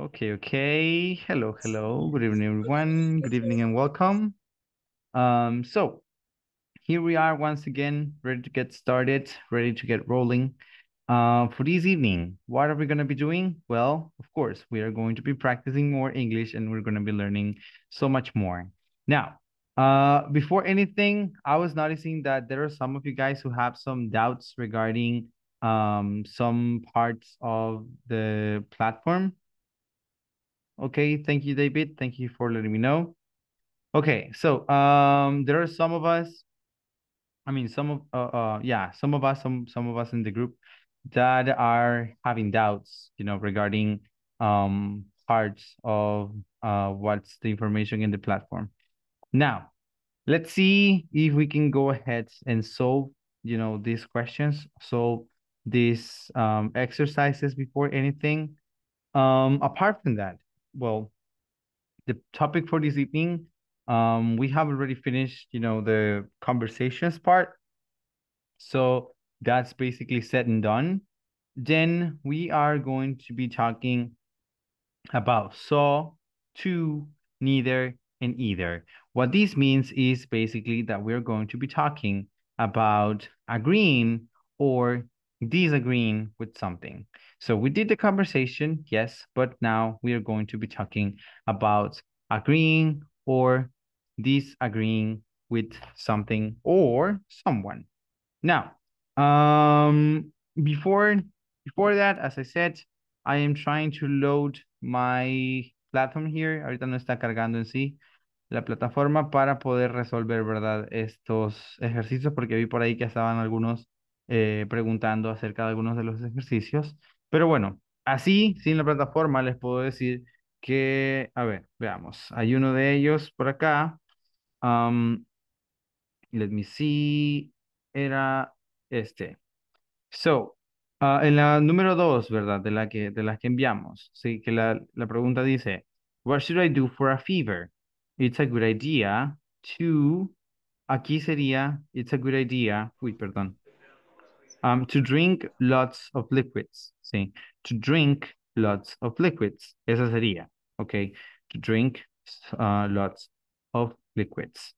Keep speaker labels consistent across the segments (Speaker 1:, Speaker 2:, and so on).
Speaker 1: Okay, okay. Hello, hello. Good evening, everyone. Good evening and welcome. Um, so here we are once again, ready to get started, ready to get rolling. Uh, for this evening, what are we going to be doing? Well, of course, we are going to be practicing more English and we're going to be learning so much more. Now, uh, before anything, I was noticing that there are some of you guys who have some doubts regarding um, some parts of the platform. Okay, thank you, David. Thank you for letting me know. Okay, so um, there are some of us. I mean, some of uh, uh yeah, some of us, some some of us in the group that are having doubts, you know, regarding um parts of uh what's the information in the platform. Now, let's see if we can go ahead and solve, you know, these questions, solve these um exercises before anything. Um, apart from that, well, the topic for this evening, um, we have already finished, you know, the conversations part. So that's basically said and done. Then we are going to be talking about saw, to, neither, and either. What this means is basically that we're going to be talking about agreeing or disagreeing with something. So we did the conversation, yes, but now we are going to be talking about agreeing or disagreeing with something or someone. Now, um, before before that, as I said, I am trying to load my platform here. Ahorita no está cargando en sí la plataforma para poder resolver, ¿verdad? Estos ejercicios, porque vi por ahí que estaban algunos eh, preguntando acerca de algunos de los ejercicios. Pero bueno, así, sin la plataforma, les puedo decir que, a ver, veamos. Hay uno de ellos por acá. Um, let me see. Era este. So, uh, en la número dos, ¿verdad? De la que, de las que enviamos. Sí, que la, la pregunta dice, what should I do for a fever? It's a good idea to, aquí sería, it's a good idea, uy, perdón, um, to drink lots of liquids, ¿sí? To drink lots of liquids, esa sería, okay? To drink uh, lots of liquids.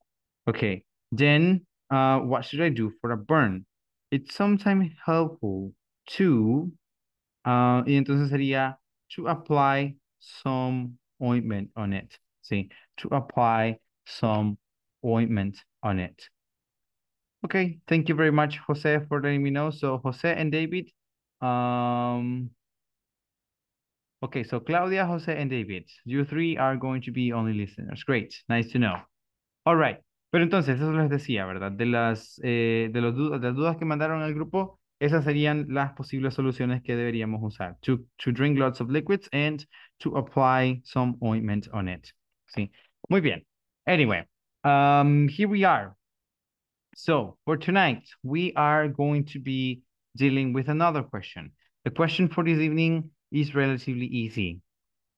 Speaker 1: Okay, then uh, what should I do for a burn? It's sometimes helpful to, uh, y entonces sería to apply some ointment on it, See, To apply some ointment on it. Okay, thank you very much, Jose, for letting me know. So Jose and David, um, okay, so Claudia, Jose, and David, you three are going to be only listeners. Great, nice to know. All right, pero entonces, eso les decía, ¿verdad? De las, eh, de, los de las dudas que mandaron al grupo, esas serían las posibles soluciones que deberíamos usar. To, to drink lots of liquids and to apply some ointment on it. Sí, muy bien. Anyway, um, here we are. So for tonight, we are going to be dealing with another question. The question for this evening is relatively easy.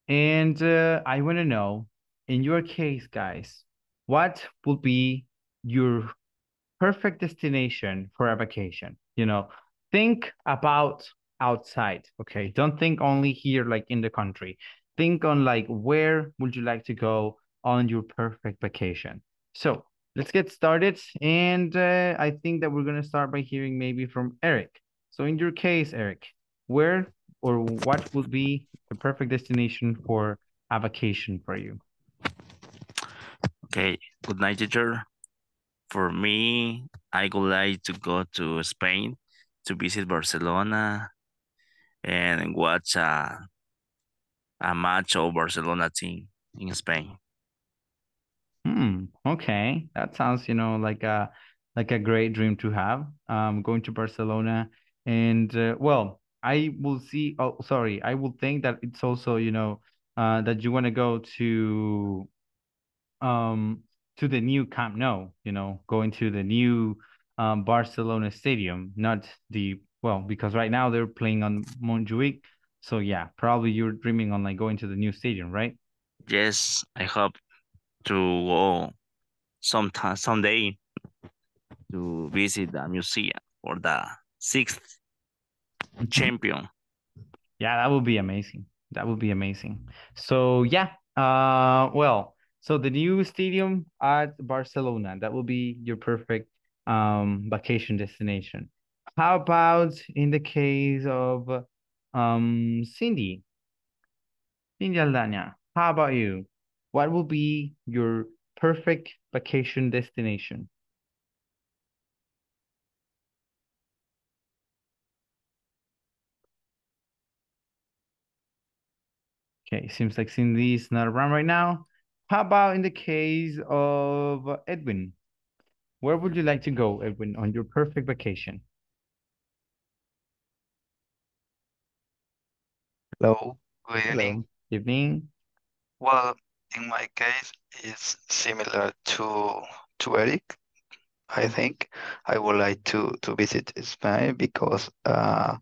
Speaker 1: And uh, I want to know, in your case, guys, what would be your perfect destination for a vacation? You know, think about outside, okay? Don't think only here, like in the country. Think on like, where would you like to go on your perfect vacation? So let's get started. And uh, I think that we're going to start by hearing maybe from Eric. So in your case, Eric, where or what would be the perfect destination for a vacation for you?
Speaker 2: Okay, good night, teacher. For me, I would like to go to Spain to visit Barcelona and watch a, a match of Barcelona team in Spain.
Speaker 1: Hmm. Okay. That sounds, you know, like a like a great dream to have. Um, going to Barcelona, and uh, well, I will see. Oh, sorry. I will think that it's also, you know, uh, that you want to go to, um, to the new Camp Nou. You know, going to the new, um, Barcelona stadium, not the well, because right now they're playing on Montjuic. So yeah, probably you're dreaming on like going to the new stadium, right?
Speaker 2: Yes, I hope to go sometime someday to visit the museum for the 6th champion.
Speaker 1: Yeah, that would be amazing. That would be amazing. So yeah, uh, well, so the new stadium at Barcelona, that will be your perfect um vacation destination. How about in the case of um Cindy? Cindy Aldana, how about you? What will be your perfect vacation destination? Okay, seems like Cindy is not around right now. How about in the case of Edwin? Where would you like to go, Edwin, on your perfect vacation?
Speaker 3: Hello, good
Speaker 1: Hello.
Speaker 3: evening.
Speaker 1: Evening.
Speaker 3: Well, in my case, it's similar to to Eric. I think I would like to to visit Spain because uh,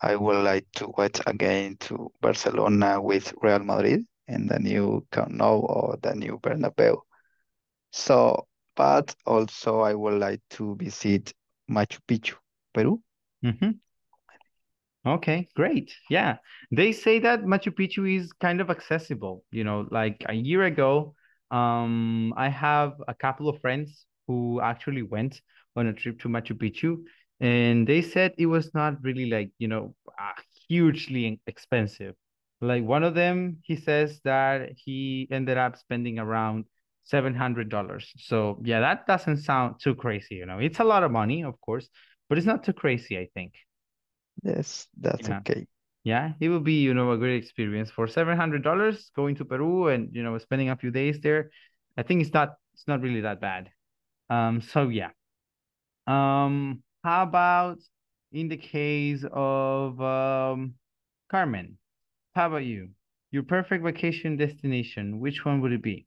Speaker 3: I would like to watch again to Barcelona with Real Madrid in the new Camp Nou or the new Bernabeu. So, but also I would like to visit Machu Picchu, Peru.
Speaker 1: Mm-hmm. Okay, great. Yeah. They say that Machu Picchu is kind of accessible. You know, like a year ago, um, I have a couple of friends who actually went on a trip to Machu Picchu, and they said it was not really like, you know, hugely expensive. Like one of them, he says that he ended up spending around $700. So yeah, that doesn't sound too crazy, you know. It's a lot of money, of course, but it's not too crazy, I think.
Speaker 3: Yes, that's
Speaker 1: Yeah.
Speaker 3: okay.
Speaker 1: Yeah, it would be, you know, a great experience for seven hundred dollars going to Peru and you know spending a few days there. I think it's not it's not really that bad. Um, so yeah. Um, how about in the case of um Carmen? How about you? Your perfect vacation destination, which one would it be?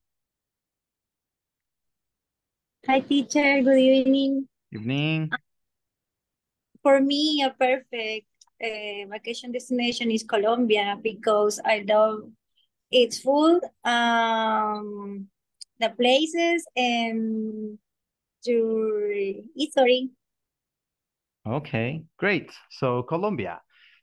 Speaker 4: Hi, teacher. Good evening.
Speaker 1: Evening.
Speaker 4: For me, a perfect uh, vacation destination is Colombia because I love its food, um, the places, and your history.
Speaker 1: Okay, great. So Colombia.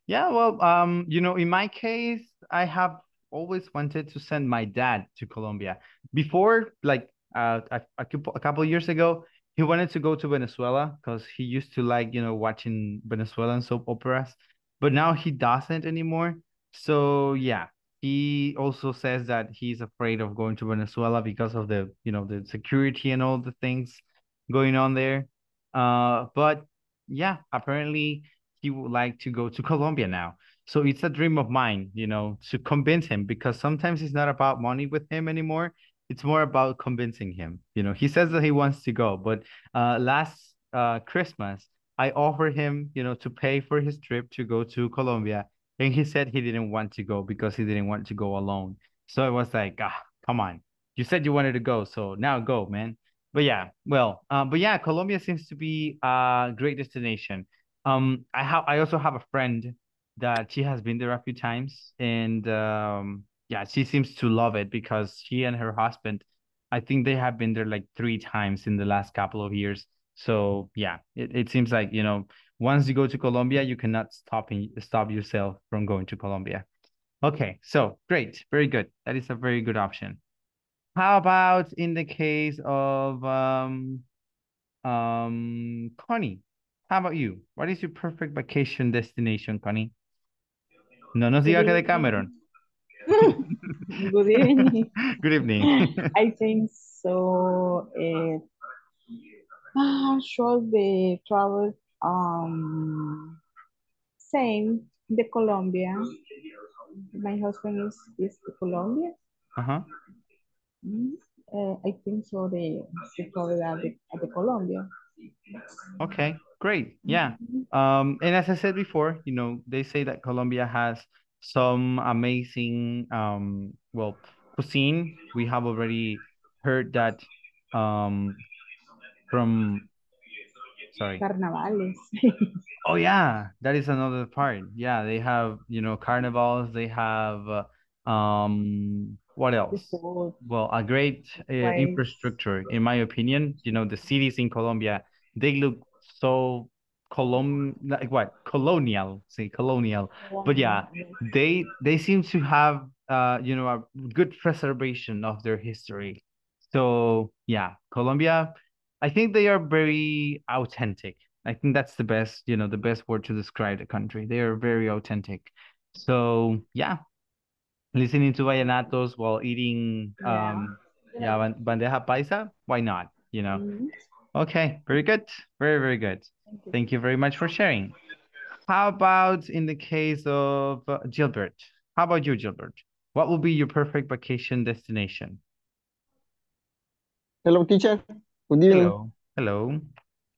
Speaker 1: Yeah, well, um, you know, in my case, I have always wanted to send my dad to Colombia. Before, like uh, a, a couple a couple years ago, he wanted to go to Venezuela because he used to like, you know, watching Venezuelan soap operas, but now he doesn't anymore. So yeah, he also says that he's afraid of going to Venezuela because of the, you know, the security and all the things going on there. Uh, but yeah, apparently he would like to go to Colombia now. So it's a dream of mine, you know, to convince him because sometimes it's not about money with him anymore. It's more about convincing him. You know, he says that he wants to go, but uh last uh Christmas I offered him, you know, to pay for his trip to go to Colombia, and he said he didn't want to go because he didn't want to go alone. So I was like, ah, come on. You said you wanted to go, so now go, man but yeah, well, um, but yeah, Colombia seems to be a great destination. Um, I have I also have a friend that she has been there a few times, and um, yeah, she seems to love it because she and her husband, I think they have been there like three times in the last couple of years. So yeah, it, it seems like you know once you go to Colombia, you cannot stop in, stop yourself from going to Colombia. Okay, so great, very good. That is a very good option. How about in the case of um um Connie? How about you? What is your perfect vacation destination, Connie? No nos diga que de Cameron.
Speaker 5: Good evening.
Speaker 1: Good evening.
Speaker 5: I think so. Uh, should the travel um same the Colombia. My husband is is the Colombia.
Speaker 1: Uh-huh.
Speaker 5: Mm, uh, I think so. The the travel at the, at the Colombia.
Speaker 1: Okay, great. Yeah.
Speaker 5: Mhm.
Speaker 1: Um, and as I said before, you know, they say that Colombia has some amazing um well cuisine. We have already heard that um from sorry.
Speaker 5: Carnavales.
Speaker 1: Oh yeah, that is another part. Yeah, they have, you know, carnivals, they have uh, um what else? Well, a great uh, infrastructure, in my opinion. You know, the cities in Colombia, they look so colon like what? Colonial say colonial. But yeah they they seem to have uh you know a good preservation of their history. So yeah colombia i think they are very authentic. I think that's the best you know the best word to describe the country. They are very authentic. So yeah. Listening to vallenatos while eating um yeah, yeah bandeja paisa why not you know? Mm -hmm. okay very good. Very very good Thank you. Thank you very much for sharing. How about in the case of uh, Gilbert? How about you, Gilbert? What will be your perfect vacation destination?
Speaker 6: Hello, teacher. Good evening.
Speaker 1: Hello. Hello.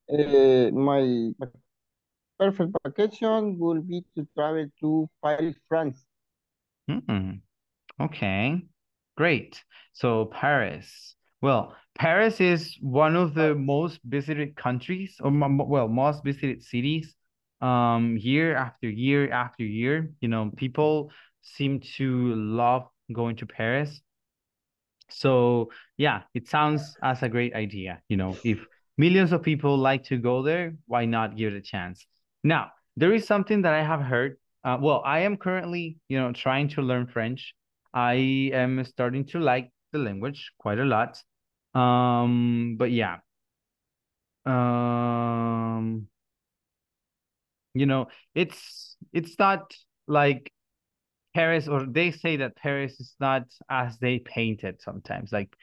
Speaker 6: Uh, my perfect vacation will be to travel to Paris, France.
Speaker 1: Mm, okay, great. So Paris. Well, Paris is one of the most visited countries, or well, most visited cities, um, year after year after year. You know, people seem to love going to Paris. So yeah, it sounds as a great idea. You know, if millions of people like to go there, why not give it a chance? Now, there is something that I have heard. Uh, well, I am currently, you know, trying to learn French. I am starting to like the language quite a lot. Um, but yeah. Um, you know, it's it's not like Paris, or they say that Paris is not as they paint it sometimes. Like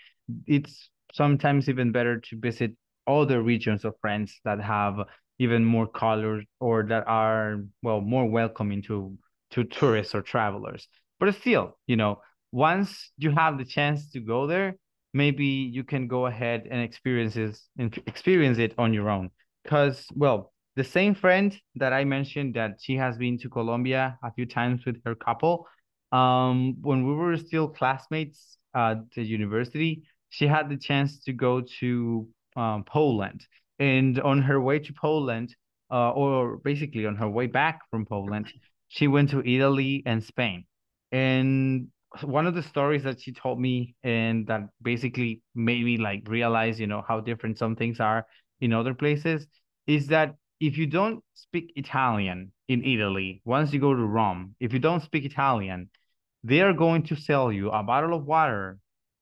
Speaker 1: it's sometimes even better to visit other regions of France that have even more colors or that are well more welcoming to to tourists or travelers. But still, you know, once you have the chance to go there, maybe you can go ahead and experiences and experience it on your own. Because well, the same friend that I mentioned that she has been to Colombia a few times with her couple. Um, when we were still classmates at the university, she had the chance to go to um, Poland. And on her way to Poland, uh, or basically on her way back from Poland, she went to Italy and Spain. And one of the stories that she told me and that basically made me like realize you know how different some things are in other places is that if you don't speak italian in italy once you go to rome if you don't speak italian they are going to sell you a bottle of water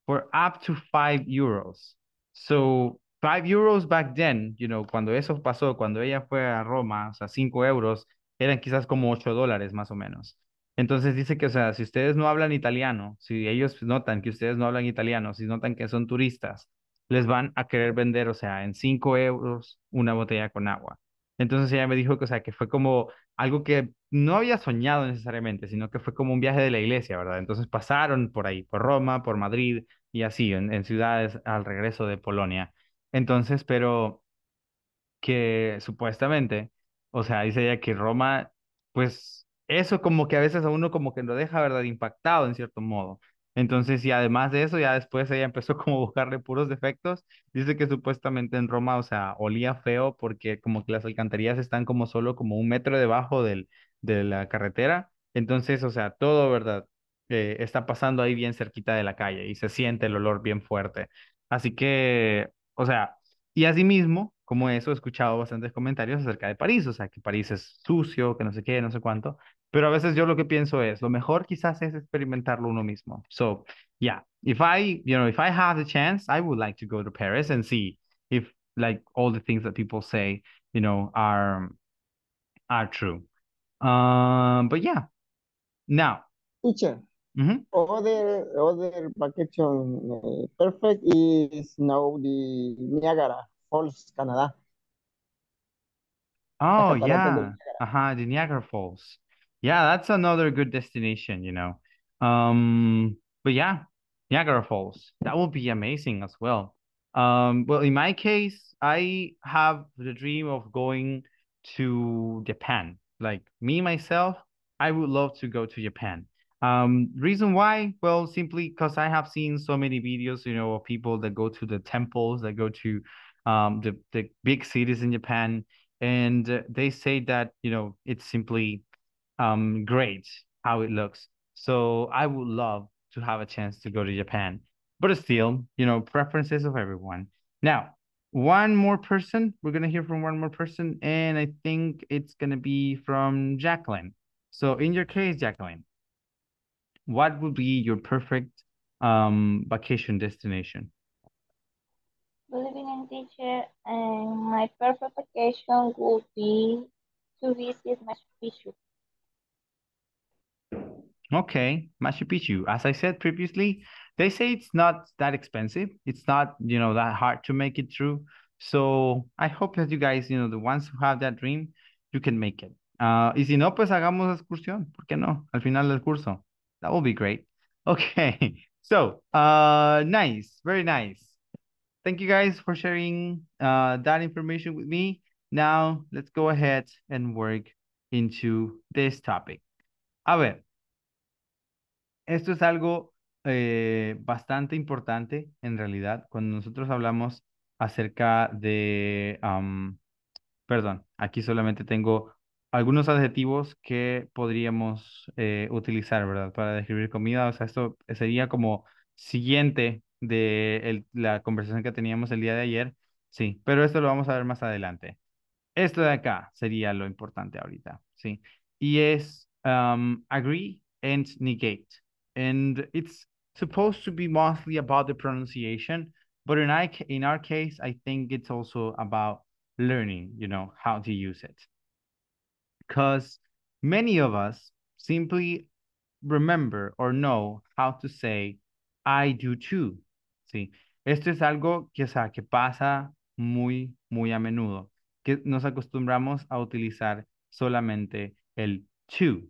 Speaker 1: for up to five euros. So five euros back then you know cuando eso pasó cuando ella fue a roma o sea cinco euros eran quizás como ocho dólares más o menos entonces dice que, o sea, si ustedes no hablan italiano, si ellos notan que ustedes no hablan italiano, si notan que son turistas, les van a querer vender, o sea, en cinco euros una botella con agua. Entonces ella me dijo que, o sea, que fue como algo que no había soñado necesariamente, sino que fue como un viaje de la iglesia, ¿verdad? Entonces pasaron por ahí, por Roma, por Madrid y así, en, en ciudades al regreso de Polonia. Entonces, pero que supuestamente, o sea, dice ella que Roma, pues eso como que a veces a uno como que lo deja, ¿verdad? Impactado en cierto modo. Entonces, y además de eso, ya después ella empezó como a buscarle puros defectos. Dice que supuestamente en Roma, o sea, olía feo porque como que las alcantarillas están como solo como un metro debajo del, de la carretera. Entonces, o sea, todo, ¿verdad? Eh, está pasando ahí bien cerquita de la calle y se siente el olor bien fuerte. Así que, o sea, y asimismo, como eso, he escuchado bastantes comentarios acerca de París, o sea, que París es sucio, que no sé qué, no sé cuánto. Pero a veces yo lo que pienso es, lo mejor quizás es experimentarlo uno mismo. So, yeah, if I, you know, if I have the chance, I would like to go to Paris and see if like all the things that people say, you know, are are true. Um, but yeah. Now,
Speaker 6: teacher.
Speaker 1: Mm -hmm.
Speaker 6: Other other vacation uh, perfect is now the Niagara Falls, Canada.
Speaker 1: Oh yeah, uh-huh, the Niagara Falls. Yeah, that's another good destination, you know. Um, but yeah, Niagara Falls. That would be amazing as well. Um, well, in my case, I have the dream of going to Japan. Like me myself, I would love to go to Japan. Um, reason why? Well, simply because I have seen so many videos, you know, of people that go to the temples, that go to um the the big cities in Japan, and uh, they say that you know it's simply um, great how it looks. So I would love to have a chance to go to Japan, but still, you know, preferences of everyone. Now, one more person. We're going to hear from one more person, and I think it's going to be from Jacqueline. So in your case, Jacqueline, what would be your perfect um, vacation destination?
Speaker 7: Good evening, teacher. And my perfect vacation would be to visit Machu Picchu.
Speaker 1: Okay, Machu Picchu. As I said previously, they say it's not that expensive. It's not, you know, that hard to make it through. So I hope that you guys, you know, the ones who have that dream, you can make it. Uh, y si no, pues hagamos excursión. ¿Por qué no? Al final del curso. That will be great. Okay. So, uh, nice. Very nice. Thank you guys for sharing uh, that information with me. Now, let's go ahead and work into this topic. A ver, esto es algo eh, bastante importante en realidad cuando nosotros hablamos acerca de, um, perdón, aquí solamente tengo algunos adjetivos que podríamos eh, utilizar, ¿verdad? Para describir comida. O sea, esto sería como siguiente de el, la conversación que teníamos el día de ayer. Sí, pero esto lo vamos a ver más adelante. Esto de acá sería lo importante ahorita, ¿sí? Y es um, agree and negate. And it's supposed to be mostly about the pronunciation, but in our, in our case, I think it's also about learning, you know, how to use it. Because many of us simply remember or know how to say, I do too. Sí, esto es algo que, o sea, que pasa muy, muy a menudo, que nos acostumbramos a utilizar solamente el to,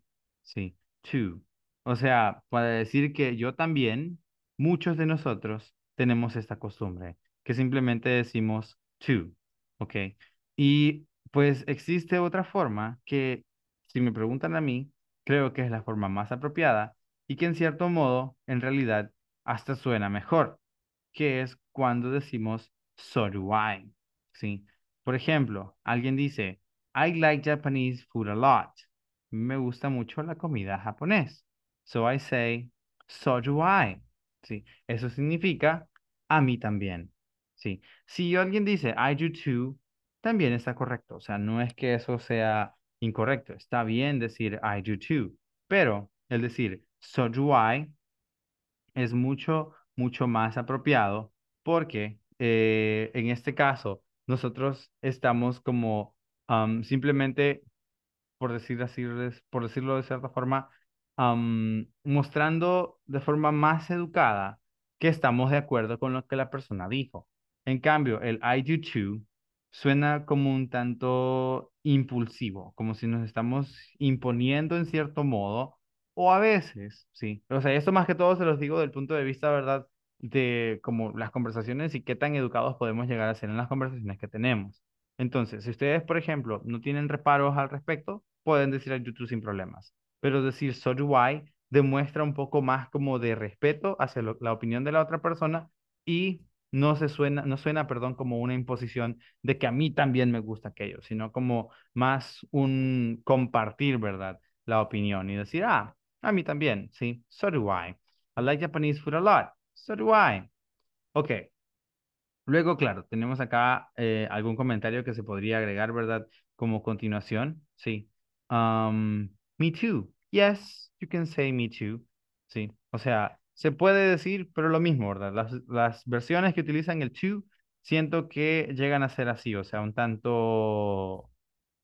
Speaker 1: sí, to. O sea, para decir que yo también, muchos de nosotros tenemos esta costumbre, que simplemente decimos to, ¿ok? Y pues existe otra forma que, si me preguntan a mí, creo que es la forma más apropiada y que en cierto modo, en realidad, hasta suena mejor, que es cuando decimos so do I, ¿sí? Por ejemplo, alguien dice, I like Japanese food a lot. Me gusta mucho la comida japonés. So I say, so do I. ¿Sí? Eso significa a mí también. ¿Sí? Si alguien dice I do too, también está correcto. O sea, no es que eso sea incorrecto. Está bien decir I do too. Pero el decir so do I es mucho, mucho más apropiado porque eh, en este caso nosotros estamos como simplemente, por, decir así, por decirlo de cierta forma, mostrando de forma más educada que estamos de acuerdo con lo que la persona dijo. En cambio, el I do too suena como un tanto impulsivo, como si nos estamos imponiendo en cierto modo, o a veces, sí. O sea, esto más que todo se los digo del punto de vista, ¿verdad? De como las conversaciones y qué tan educados podemos llegar a ser en las conversaciones que tenemos. Entonces, si ustedes, por ejemplo, no tienen reparos al respecto, pueden decir a YouTube sin problemas. Pero decir so do I demuestra un poco más como de respeto hacia la opinión de la otra persona y no se suena, no suena, perdón, como una imposición de que a mí también me gusta aquello, sino como más un compartir, ¿verdad? La opinión y decir, ah, a mí también, sí, so do I. I like Japanese food a lot, so do I. Ok. Luego, claro, tenemos acá eh, algún comentario que se podría agregar, ¿verdad? Como continuación, sí. Me too. Yes, you can say me too. Sí, o sea, se puede decir, pero lo mismo, ¿verdad? Las, las versiones que utilizan el to, siento que llegan a ser así, o sea, un tanto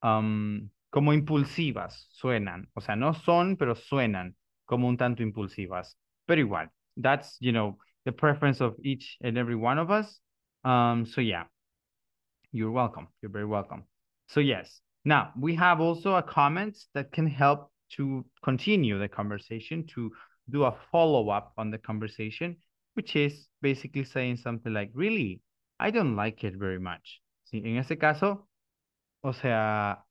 Speaker 1: como impulsivas suenan. O sea, no son, pero suenan como un tanto impulsivas. Pero igual, that's, you know, the preference of each and every one of us. Um, so yeah, you're welcome. You're very welcome. So yes, now we have also a comment that can help to continue the conversation, to do a follow-up on the conversation, which is basically saying something like, really, I don't like it very much. Sí, en este caso, o sea,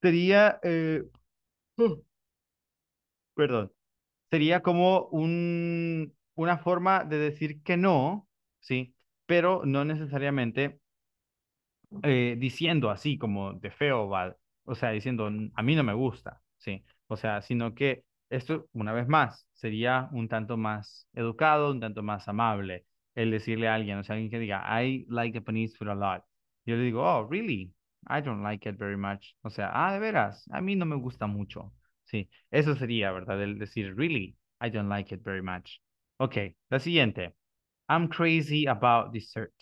Speaker 1: sería, eh, uh, perdón, sería como un, una forma de decir que no, ¿sí? Pero no necesariamente eh, diciendo así como de feo, o sea, diciendo a mí no me gusta, ¿sí? O sea, sino que esto, una vez más, sería un tanto más educado, un tanto más amable. el decirle a alguien, o sea, alguien que diga, I like Japanese food a lot. Yo le digo, oh, really? I don't like it very much. O sea, ah, de veras, a mí no me gusta mucho. Sí, eso sería, ¿verdad? El decir, really, I don't like it very much. Ok, la siguiente. I'm crazy about dessert.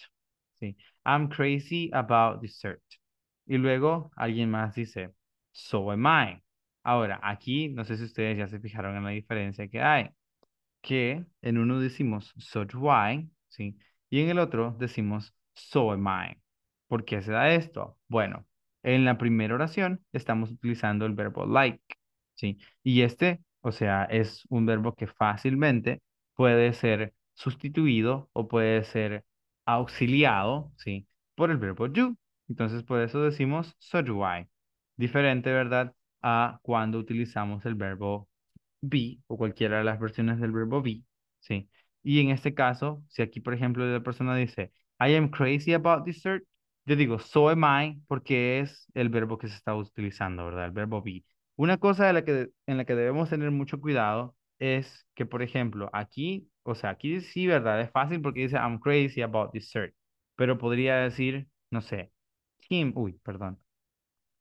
Speaker 1: Sí, I'm crazy about dessert. Y luego alguien más dice, so am I. Ahora, aquí no sé si ustedes ya se fijaron en la diferencia que hay. Que en uno decimos, so do I, ¿sí? Y en el otro decimos, so am I. ¿Por qué se da esto? Bueno, en la primera oración estamos utilizando el verbo like, ¿sí? Y este, o sea, es un verbo que fácilmente puede ser sustituido o puede ser auxiliado, ¿sí? Por el verbo do. Entonces, por eso decimos so do I. Diferente, ¿verdad? A cuando utilizamos el verbo be o cualquiera de las versiones del verbo be, ¿sí? Y en este caso, si aquí, por ejemplo, la persona dice, I am crazy about dessert, yo digo, so am I, porque es el verbo que se está utilizando, ¿verdad? El verbo be. Una cosa de la que, en la que debemos tener mucho cuidado es que, por ejemplo, aquí, o sea, aquí sí, ¿verdad? Es fácil porque dice, I'm crazy about dessert, pero podría decir, no sé, Tim, uy, perdón.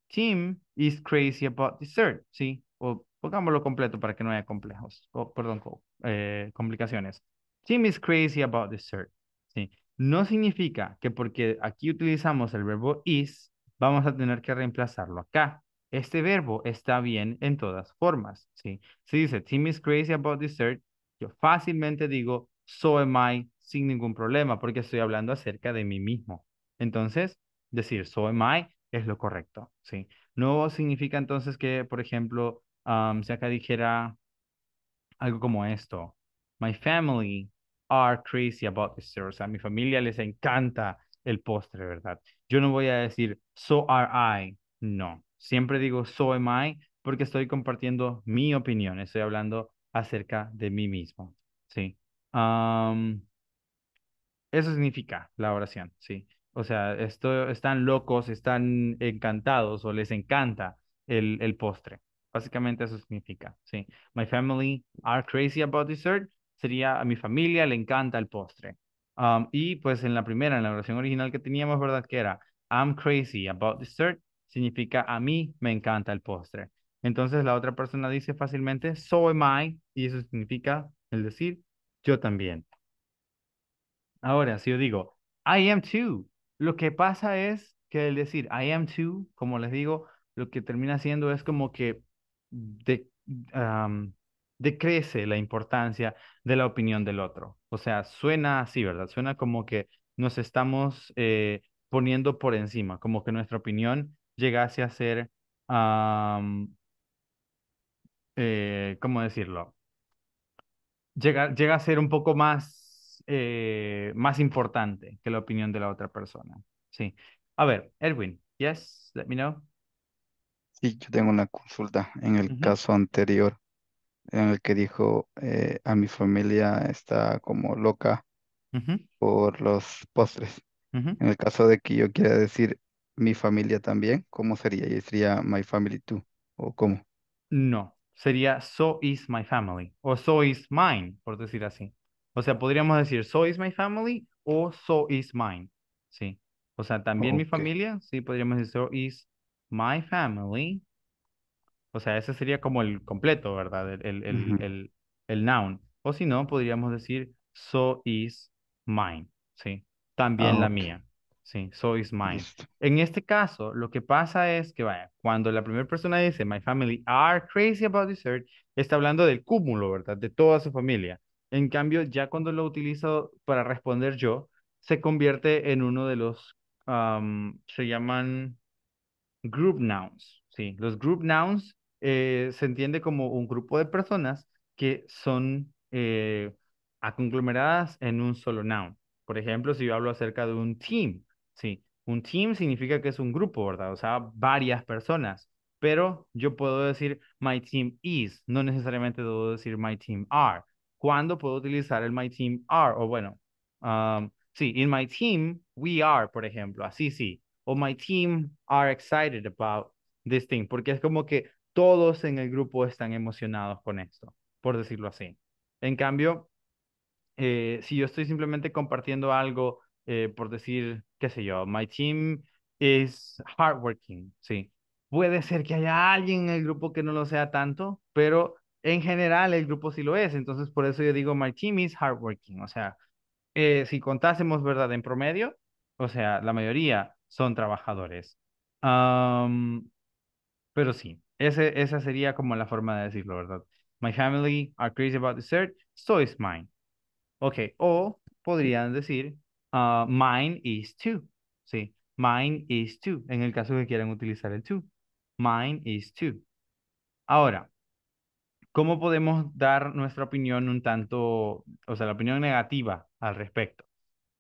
Speaker 1: Tim is crazy about dessert, ¿sí? O pongámoslo completo para que no haya complejos, o perdón, eh, complicaciones. Tim is crazy about dessert, ¿sí? No significa que porque aquí utilizamos el verbo is, vamos a tener que reemplazarlo acá. Este verbo está bien en todas formas, ¿sí? Si dice, Tim is crazy about dessert, yo fácilmente digo, so am I, sin ningún problema, porque estoy hablando acerca de mí mismo. Entonces, decir so am I es lo correcto, ¿sí? No significa entonces que, por ejemplo, si acá dijera algo como esto, my family are crazy about dessert, o sea, a mi familia les encanta el postre, ¿verdad? Yo no voy a decir so are I, no, siempre digo so am I porque estoy compartiendo mi opinión, estoy hablando acerca de mí mismo, ¿sí? eso significa la oración, ¿sí? O sea, esto, están locos, están encantados o les encanta el, el postre. Básicamente eso significa, ¿sí? My family are crazy about dessert. Sería a mi familia le encanta el postre. Y pues en la primera, en la oración original que teníamos, ¿verdad? Que era I'm crazy about dessert. Significa a mí me encanta el postre. Entonces la otra persona dice fácilmente so am I. Y eso significa el decir yo también. Ahora, si yo digo I am too. Lo que pasa es que el decir I am too, como les digo, lo que termina siendo es como que de, decrece la importancia de la opinión del otro. O sea, suena así, ¿verdad? Suena como que nos estamos eh, poniendo por encima, como que nuestra opinión llegase a ser, eh, ¿cómo decirlo? Llega, llega a ser un poco más eh, más importante que la opinión de la otra persona. Sí. A ver, Edwin, yes, let me know.
Speaker 3: Sí, yo tengo una consulta en el caso anterior, en el que dijo, eh, a mi familia está como loca por los postres. En el caso de que yo quiera decir mi familia también, ¿cómo sería? ¿Y sería my family too? ¿O cómo?
Speaker 1: No, sería so is my family o so is mine, por decir así. O sea, podríamos decir, so is my family o so is mine. Sí. O sea, también mi familia, sí, podríamos decir, so is my family. O sea, ese sería como el completo, ¿verdad? El, el, el, el, noun. O si no, podríamos decir, so is mine. Sí. También la mía. Sí, so is mine. En este caso, lo que pasa es que, vaya, cuando la primera persona dice, my family are crazy about dessert, está hablando del cúmulo, ¿verdad? De toda su familia. En cambio, ya cuando lo utilizo para responder yo, se convierte en uno de los, se llaman group nouns. Sí, los group nouns eh, se entiende como un grupo de personas que son eh, aconglomeradas en un solo noun. Por ejemplo, si yo hablo acerca de un team, sí, un team significa que es un grupo, ¿verdad? O sea, varias personas. Pero yo puedo decir my team is, no necesariamente debo decir my team are. ¿Cuándo puedo utilizar el my team are? O bueno, um, sí, in my team we are, por ejemplo, así sí. O my team are excited about this thing, porque es como que todos en el grupo están emocionados con esto, por decirlo así. En cambio, eh, si yo estoy simplemente compartiendo algo, eh, por decir, qué sé yo, my team is hardworking, sí. Puede ser que haya alguien en el grupo que no lo sea tanto, pero en general el grupo sí lo es. Entonces, por eso yo digo, my team is hardworking. O sea, eh, si contásemos, ¿verdad? En promedio, o sea, la mayoría son trabajadores. Am, pero sí, ese, esa sería como la forma de decirlo, ¿verdad? My family are crazy about dessert, so is mine. Ok, o podrían decir, ah, mine is too. Sí, mine is too, en el caso que quieran utilizar el to. Mine is too. Ahora, ¿cómo podemos dar nuestra opinión un tanto, o sea, la opinión negativa al respecto?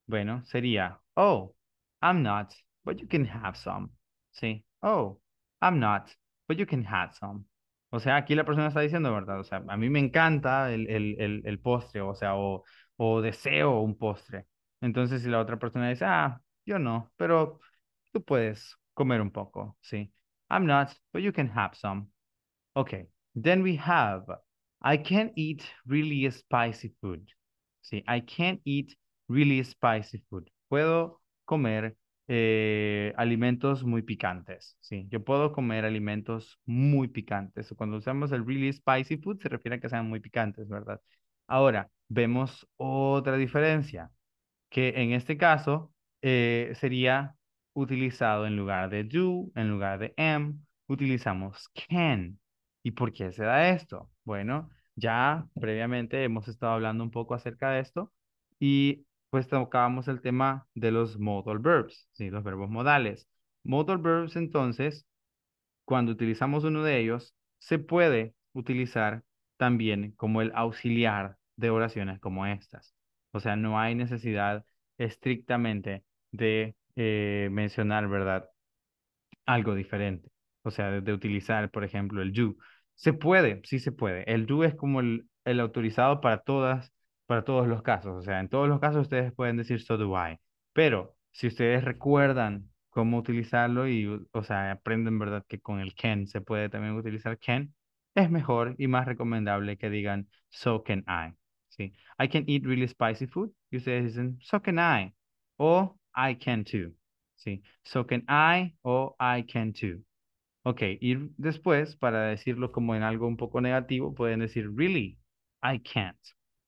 Speaker 1: Bueno, sería, oh, I'm not, but you can have some. Sí, oh, I'm not, but you can have some. O sea, aquí la persona está diciendo, ¿verdad? O sea, a mí me encanta el, el, el, el postre, o sea, o, o deseo un postre. Entonces, si la otra persona dice, ah, yo no, pero tú puedes comer un poco, sí. I'm not, but you can have some. Okay, then we have, I can't eat really spicy food. Sí, I can't eat really spicy food. Puedo comer eh, alimentos muy picantes. Sí, yo puedo comer alimentos muy picantes. Cuando usamos el really spicy food se refiere a que sean muy picantes, ¿verdad? Ahora, vemos otra diferencia, que en este caso eh, sería utilizado en lugar de do, en lugar de am, utilizamos can. ¿Y por qué se da esto? Bueno, ya previamente hemos estado hablando un poco acerca de esto y pues tocábamos el tema de los modal verbs, ¿sí? los verbos modales. Modal verbs entonces, cuando utilizamos uno de ellos, se puede utilizar también como el auxiliar de oraciones como estas. O sea, no hay necesidad estrictamente de eh, mencionar, ¿verdad? Algo diferente. O sea, de, de utilizar, por ejemplo, el do. Se puede, sí se puede. El do es como el, el autorizado para todas, para todos los casos. O sea, en todos los casos ustedes pueden decir so do I. Pero si ustedes recuerdan cómo utilizarlo y, o sea, aprenden, ¿verdad? Que con el can se puede también utilizar can, es mejor y más recomendable que digan so can I. ¿sí? I can eat really spicy food. Y ustedes dicen so can I. O I can too. ¿sí? So can I o I can too. Ok, y después, para decirlo como en algo un poco negativo, pueden decir, really, I can't.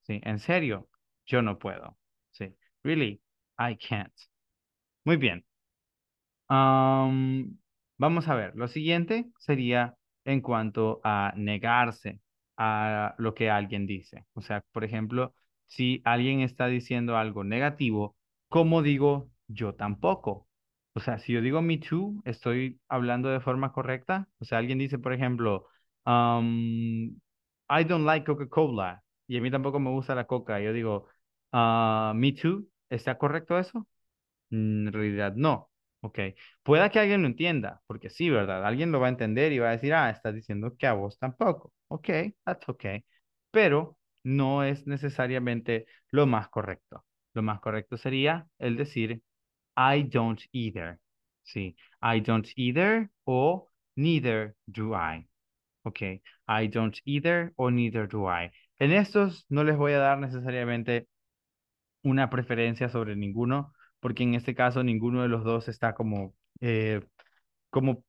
Speaker 1: ¿Sí? En serio, yo no puedo. ¿Sí? Really, I can't. Muy bien. Am, vamos a ver, lo siguiente sería en cuanto a negarse a lo que alguien dice. O sea, por ejemplo, si alguien está diciendo algo negativo, ¿cómo digo yo tampoco? O sea, si yo digo me too, ¿estoy hablando de forma correcta? O sea, alguien dice, por ejemplo, um, I don't like Coca-Cola y a mí tampoco me gusta la coca. Yo digo, ah, me too, ¿está correcto eso? Mm, En realidad no. Ok. Pueda que alguien lo entienda, porque sí, ¿verdad? Alguien lo va a entender y va a decir, ah, estás diciendo que a vos tampoco. Ok, that's okay. Pero no es necesariamente lo más correcto. Lo más correcto sería el decir, I don't either. Sí, I don't either o neither do I. Ok, I don't either o neither do I. En estos no les voy a dar necesariamente una preferencia sobre ninguno, porque en este caso ninguno de los dos está como, eh, como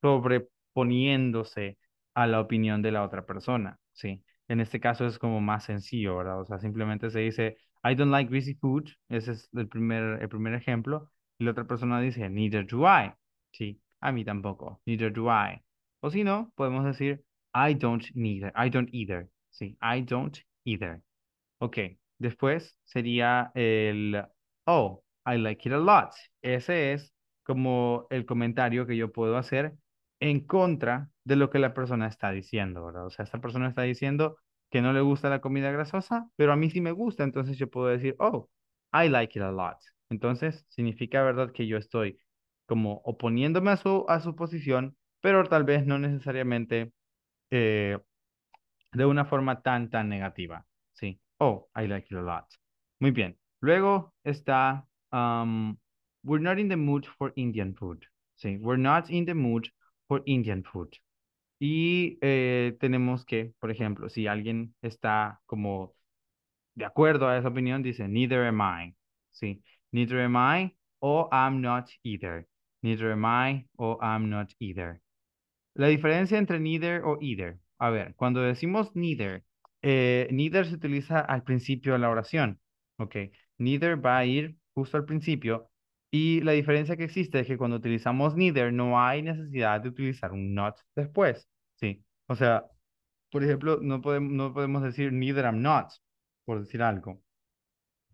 Speaker 1: sobreponiéndose a la opinión de la otra persona, ¿sí? En este caso es como más sencillo, ¿verdad? O sea, simplemente se dice, I don't like greasy food, ese es el primer, el primer ejemplo, y la otra persona dice, neither do I, ¿sí? A mí tampoco, neither do I. O si no, podemos decir, I don't neither, I don't either, ¿sí? I don't either. Ok, después sería el, oh, I like it a lot. Ese es como el comentario que yo puedo hacer en contra de lo que la persona está diciendo, ¿verdad? O sea, esta persona está diciendo que no le gusta la comida grasosa, pero a mí sí me gusta, entonces yo puedo decir, oh, I like it a lot. Entonces, significa, ¿verdad? Que yo estoy como oponiéndome a su, a su posición, pero tal vez no necesariamente eh, de una forma tan, tan negativa. Sí. Oh, I like it a lot. Muy bien. Luego está, um, we're not in the mood for Indian food. Sí, we're not in the mood for Indian food. Y eh, tenemos que, por ejemplo, si alguien está como de acuerdo a esa opinión, dice neither am I. Sí, neither am I o I'm not either. Neither am I o I'm not either. La diferencia entre neither o either. A ver, cuando decimos neither, eh, neither se utiliza al principio de la oración. Ok, neither va a ir justo al principio. Y la diferencia que existe es que cuando utilizamos neither no hay necesidad de utilizar un not después. Sí, o sea, por ejemplo, no podemos, no podemos decir neither I'm not, por decir algo.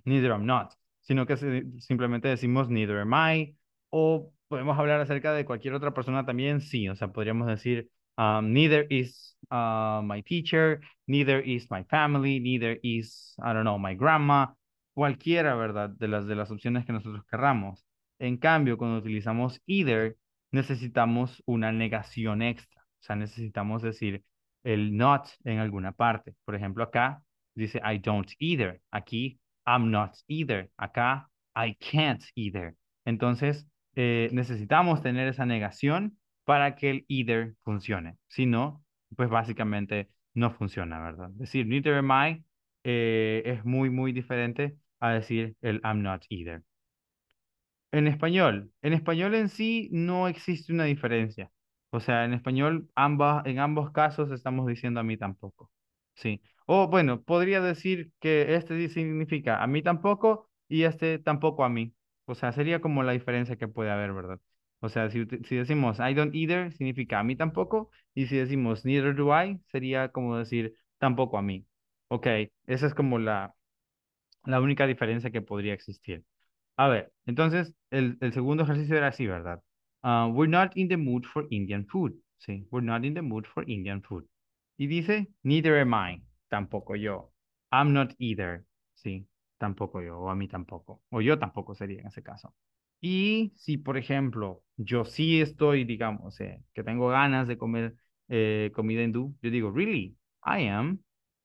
Speaker 1: Neither I'm not, sino que simplemente decimos neither am I o podemos hablar acerca de cualquier otra persona también, sí, o sea, podríamos decir, um, neither is uh, my teacher, neither is my family, neither is, I don't know, my grandma, cualquiera, ¿verdad? De las, de las opciones que nosotros querramos. En cambio, cuando utilizamos either, necesitamos una negación extra, o sea, necesitamos decir el not en alguna parte. Por ejemplo, acá dice I don't either, aquí I'm not either, acá I can't either. Entonces, eh, necesitamos tener esa negación para que el either funcione. Si no, pues básicamente no funciona, ¿verdad? Decir neither am I eh, es muy, muy diferente a decir el I'm not either. En español, en español en sí no existe una diferencia. O sea, en español ambas, en ambos casos estamos diciendo a mí tampoco. Sí. O bueno, podría decir que este significa a mí tampoco y este tampoco a mí. O sea, sería como la diferencia que puede haber, ¿verdad? O sea, si, si decimos I don't either, significa a mí tampoco. Y si decimos neither do I, sería como decir tampoco a mí. Ok, esa es como la, la única diferencia que podría existir. A ver, entonces el, el segundo ejercicio era así, ¿verdad? Uh, we're not in the mood for Indian food. Sí, we're not in the mood for Indian food. Y dice, neither am I. Tampoco yo. I'm not either. Sí, tampoco yo, o a mí tampoco, o yo tampoco sería en ese caso. Y si, por ejemplo, yo sí estoy, digamos, eh, que tengo ganas de comer eh, comida hindú, yo digo, really, I am.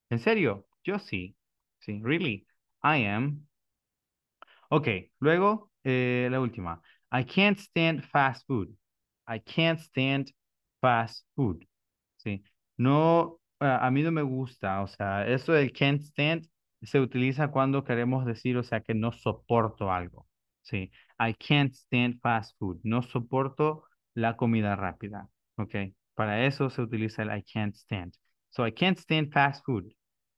Speaker 1: ¿En serio? Yo sí. Sí, really, I am. Ok, luego, eh, la última. I can't stand fast food. I can't stand fast food. Sí. No, a mí no me gusta, o sea, eso del can't stand se utiliza cuando queremos decir, o sea, que no soporto algo. Sí, I can't stand fast food. No soporto la comida rápida. Ok, para eso se utiliza el I can't stand. So I can't stand fast food.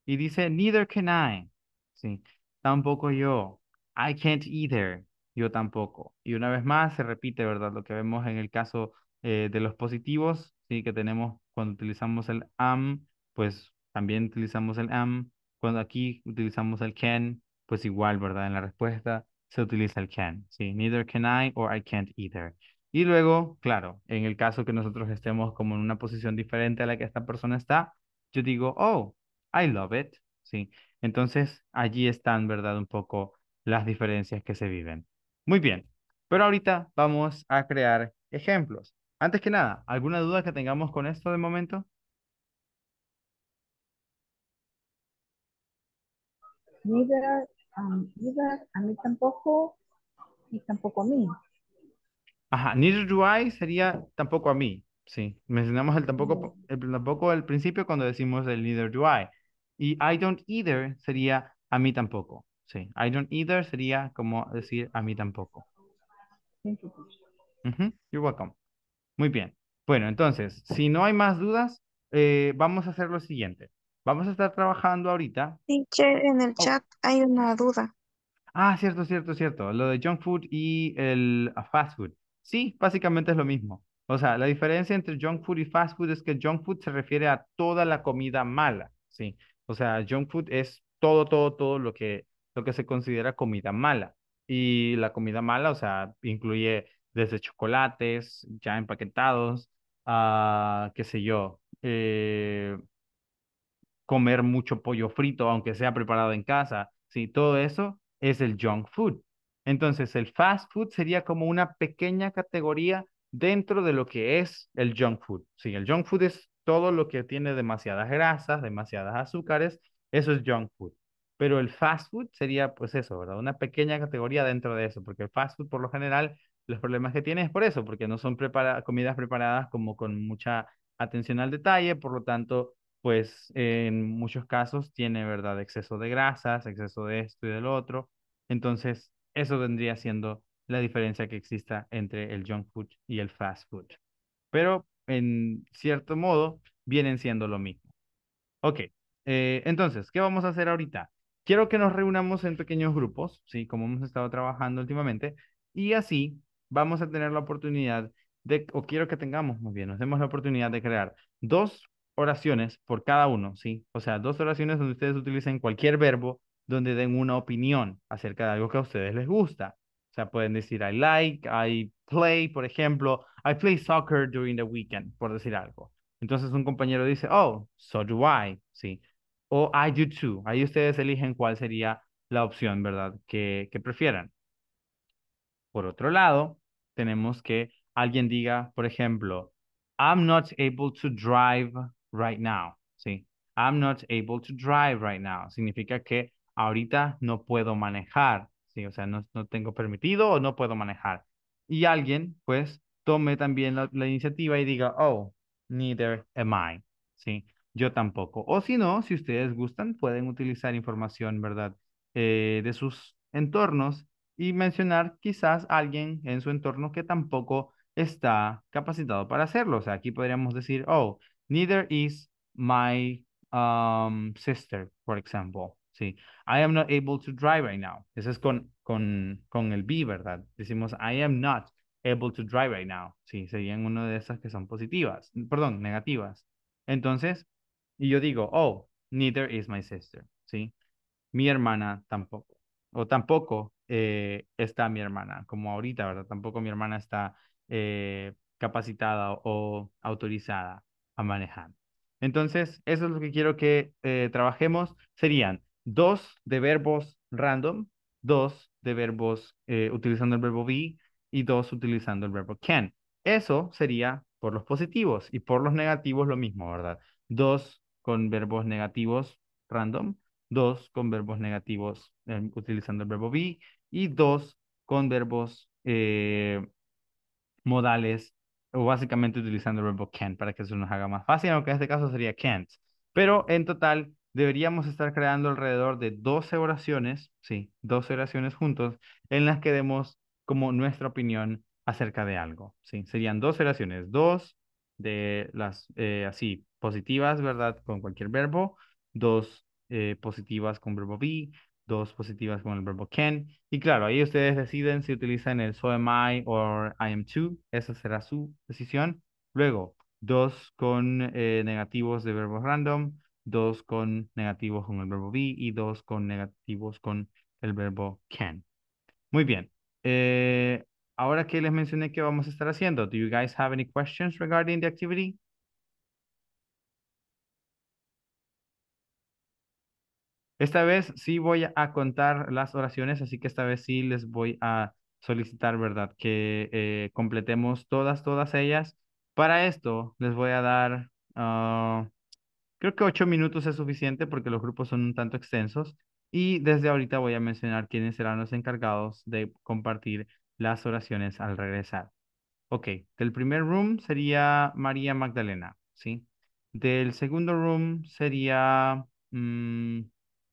Speaker 1: Y dice, neither can I. Sí, tampoco yo. I can't either. Yo tampoco. Y una vez más se repite, ¿verdad? Lo que vemos en el caso eh, de los positivos, sí, que tenemos cuando utilizamos el am, pues también utilizamos el am. Cuando aquí utilizamos el can, pues igual, ¿verdad? En la respuesta se utiliza el can, ¿sí? Neither can I or I can't either. Y luego, claro, en el caso que nosotros estemos como en una posición diferente a la que esta persona está, yo digo, oh, I love it, ¿sí? Entonces, allí están, ¿verdad? Un poco las diferencias que se viven. Muy bien, pero ahorita vamos a crear ejemplos. Antes que nada, ¿alguna duda que tengamos con esto de momento?
Speaker 5: Neither, um, a mí tampoco y tampoco a mí.
Speaker 1: Ajá, neither do I sería tampoco a mí. Sí, mencionamos el tampoco, el tampoco al principio cuando decimos el neither do I. Y I don't either sería a mí tampoco. Sí, I don't either sería como decir a mí tampoco.
Speaker 5: Thank you.
Speaker 1: you're welcome. Muy bien. Bueno, entonces, si no hay más dudas, eh, vamos a hacer lo siguiente. Vamos a estar trabajando ahorita.
Speaker 8: Teacher, en el
Speaker 1: Oh.
Speaker 8: chat hay una duda.
Speaker 1: Ah, cierto, cierto, cierto. Lo de junk food y el ah, fast food. Sí, básicamente es lo mismo. O sea, la diferencia entre junk food y fast food es que junk food se refiere a toda la comida mala, ¿sí? O sea, junk food es todo, todo, todo lo que, lo que se considera comida mala. Y la comida mala, o sea, incluye desde chocolates ya empaquetados, a, qué sé yo, eh, comer mucho pollo frito, aunque sea preparado en casa. Sí, todo eso es el junk food. Entonces, el fast food sería como una pequeña categoría dentro de lo que es el junk food. Sí, el junk food es todo lo que tiene demasiadas grasas, demasiadas azúcares, eso es junk food. Pero el fast food sería, pues eso, ¿verdad? Una pequeña categoría dentro de eso, porque el fast food, por lo general, los problemas que tiene es por eso, porque no son comidas preparadas como con mucha atención al detalle, por lo tanto, pues en muchos casos tiene, ¿verdad? Exceso de grasas, exceso de esto y del otro. Entonces, eso vendría siendo la diferencia que exista entre el junk food y el fast food. Pero en cierto modo, vienen siendo lo mismo. Ok, eh, entonces, ¿qué vamos a hacer ahorita? Quiero que nos reunamos en pequeños grupos, ¿sí? Como hemos estado trabajando últimamente, y así vamos a tener la oportunidad de, o quiero que tengamos, muy bien, nos demos la oportunidad de crear dos oraciones por cada uno, ¿sí? O sea, dos oraciones donde ustedes utilicen cualquier verbo donde den una opinión acerca de algo que a ustedes les gusta. O sea, pueden decir I like, I play, por ejemplo, I play soccer during the weekend, por decir algo. Entonces un compañero dice, oh, so do I, ¿sí? O I do too. Ahí ustedes eligen cuál sería la opción, ¿verdad? Que, que prefieran. Por otro lado, tenemos que alguien diga, por ejemplo, I'm not able to drive right now, ¿sí? I'm not able to drive right now. Significa que ahorita no puedo manejar, ¿sí? O sea, no, no tengo permitido o no puedo manejar. Y alguien, pues, tome también la, la iniciativa y diga, oh, neither am I, ¿sí? Yo tampoco. O si no, si ustedes gustan, pueden utilizar información, ¿verdad? Eh, de sus entornos y mencionar quizás alguien en su entorno que tampoco está capacitado para hacerlo. O sea, aquí podríamos decir, oh, neither is my um, sister, for example. Sí, I am not able to drive right now. Eso es con, con, con el be, ¿verdad? Decimos, I am not able to drive right now. Sí, serían una de esas que son positivas, perdón, negativas. Entonces, y yo digo, oh, neither is my sister. Sí, mi hermana tampoco. O tampoco eh, está mi hermana, como ahorita, ¿verdad? Tampoco mi hermana está eh, capacitada o autorizada a manejar. Entonces, eso es lo que quiero que eh, trabajemos. Serían dos de verbos random, dos de verbos utilizando el verbo be y dos utilizando el verbo can. Eso sería por los positivos y por los negativos lo mismo, ¿verdad? Dos con verbos negativos random, dos con verbos negativos utilizando el verbo be y dos con verbos eh, modales o básicamente utilizando el verbo can para que eso nos haga más fácil, aunque en este caso sería can't. Pero en total deberíamos estar creando alrededor de 12 oraciones, sí, 12 oraciones juntos en las que demos como nuestra opinión acerca de algo, sí. Serían dos oraciones, dos de las eh, así positivas, ¿verdad? Con cualquier verbo, dos eh, positivas con verbo be, dos positivas con el verbo can. Y claro, ahí ustedes deciden si utilizan el so am I o I am too. Esa será su decisión. Luego, dos con eh, negativos de verbos random, dos con negativos con el verbo be y dos con negativos con el verbo can. Muy bien. Eh, ahora que les mencioné que vamos a estar haciendo, do you guys have any questions regarding the activity? Esta vez sí voy a contar las oraciones, así que esta vez sí les voy a solicitar, ¿verdad? Que eh, completemos todas, todas ellas. Para esto les voy a dar, ah, creo que ocho minutos es suficiente porque los grupos son un tanto extensos. Y desde ahorita voy a mencionar quiénes serán los encargados de compartir las oraciones al regresar. Ok, del primer room sería María Magdalena, ¿sí? Del segundo room sería... Mm,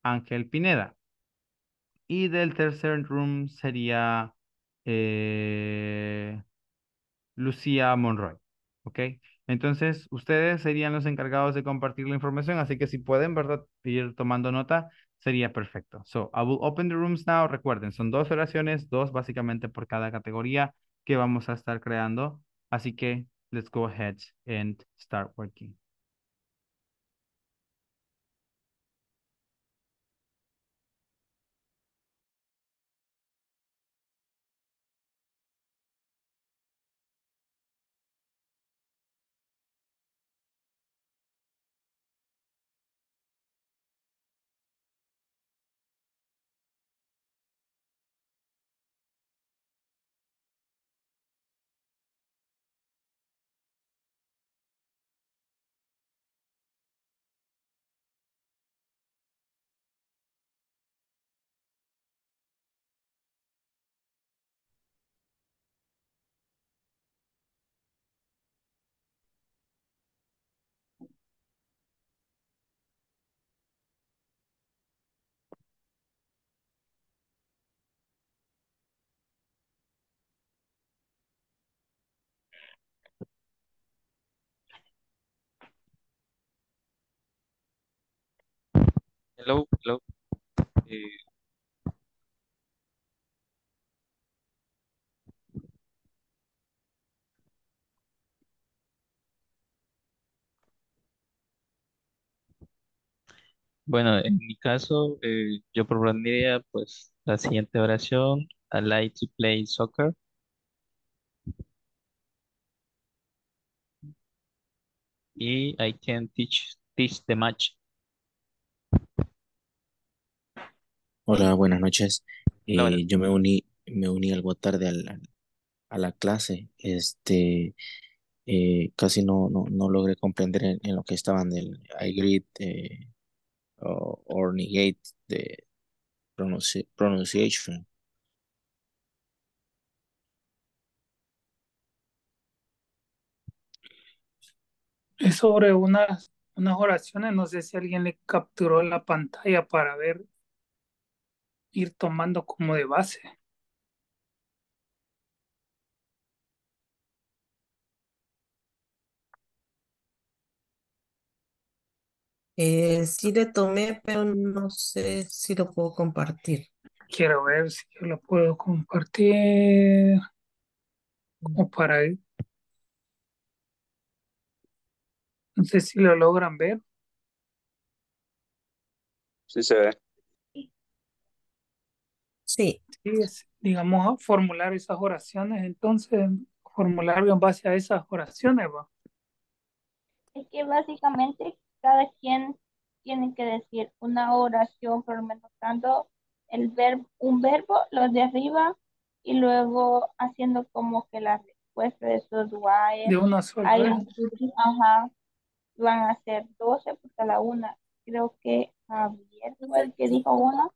Speaker 1: Ángel Pineda. Y del tercer room sería eh, Lucía Monroy. ¿Ok? Entonces, ustedes serían los encargados de compartir la información, así que si pueden, ¿verdad? Ir tomando nota, sería perfecto. So, I will open the rooms now. Recuerden, son dos oraciones, dos básicamente por cada categoría que vamos a estar creando. Así que, let's go ahead and start working.
Speaker 9: Hello, hello. Eh, bueno, en mi caso, eh, yo propondría pues la siguiente oración. I like to play soccer. Y I can teach, teach the match.
Speaker 10: Hola, buenas noches. Eh, yo me uní, me uní algo tarde al- al- a la clase. Este, eh, casi no, no, no logré comprender en, en lo que estaban del I eh, o- or negate de pronunci- pronunciation.
Speaker 11: Es sobre unas, unas oraciones, no sé si alguien le capturó la pantalla para ver, ir tomando como de base.
Speaker 12: Eh, sí le tomé, pero no sé si lo puedo compartir.
Speaker 11: Quiero ver si yo lo puedo compartir como para ir. No sé si lo logran ver.
Speaker 13: Sí se ve.
Speaker 12: Sí,
Speaker 11: Sí, es, digamos, formular esas oraciones, entonces formular en base a esas oraciones, va.
Speaker 7: Es que básicamente cada quien tiene que decir una oración pronunciando el verbo, un verbo, los de arriba, y luego haciendo como que la respuesta de esos guayes.
Speaker 11: De una sola
Speaker 7: Hay, ajá, van a ser 12 por cada una. Creo que Javier fue el que dijo una.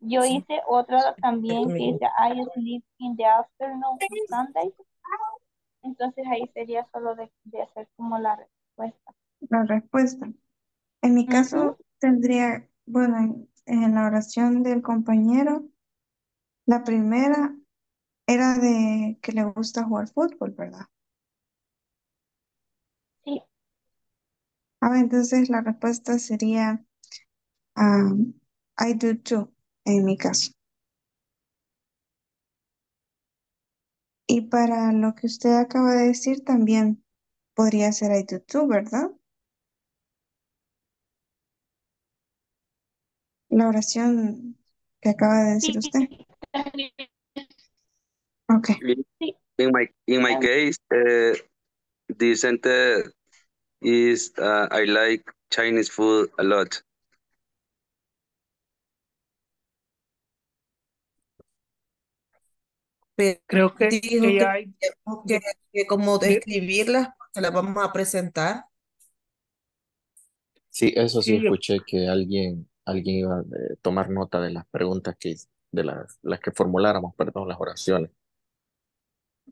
Speaker 7: Yo
Speaker 12: Sí.
Speaker 7: hice otra también que dice I sleep in the afternoon on Sunday. Entonces ahí sería solo de, de hacer como la respuesta.
Speaker 8: La respuesta. En mi caso tendría, bueno, en, en la oración del compañero, la primera era de que le gusta jugar fútbol, ¿verdad?
Speaker 7: Sí,
Speaker 8: Ah, entonces la respuesta sería um, I do too, en mi caso. Y para lo que usted acaba de decir también podría ser I do too, ¿verdad? La oración que acaba de decir usted. Ok.
Speaker 7: sí.
Speaker 13: In my in my case, uh, the sentence is uh, I like Chinese food a lot.
Speaker 12: Pero
Speaker 11: Creo que,
Speaker 12: dijo
Speaker 11: que
Speaker 12: que
Speaker 11: ya hay,
Speaker 12: tenemos que, que como
Speaker 11: de-
Speaker 12: describirlas porque las vamos a presentar.
Speaker 10: Sí, eso sí
Speaker 11: Sí, yo-
Speaker 10: escuché que alguien, alguien iba a eh, tomar nota de las preguntas que, de las, las que formuláramos, perdón, las oraciones.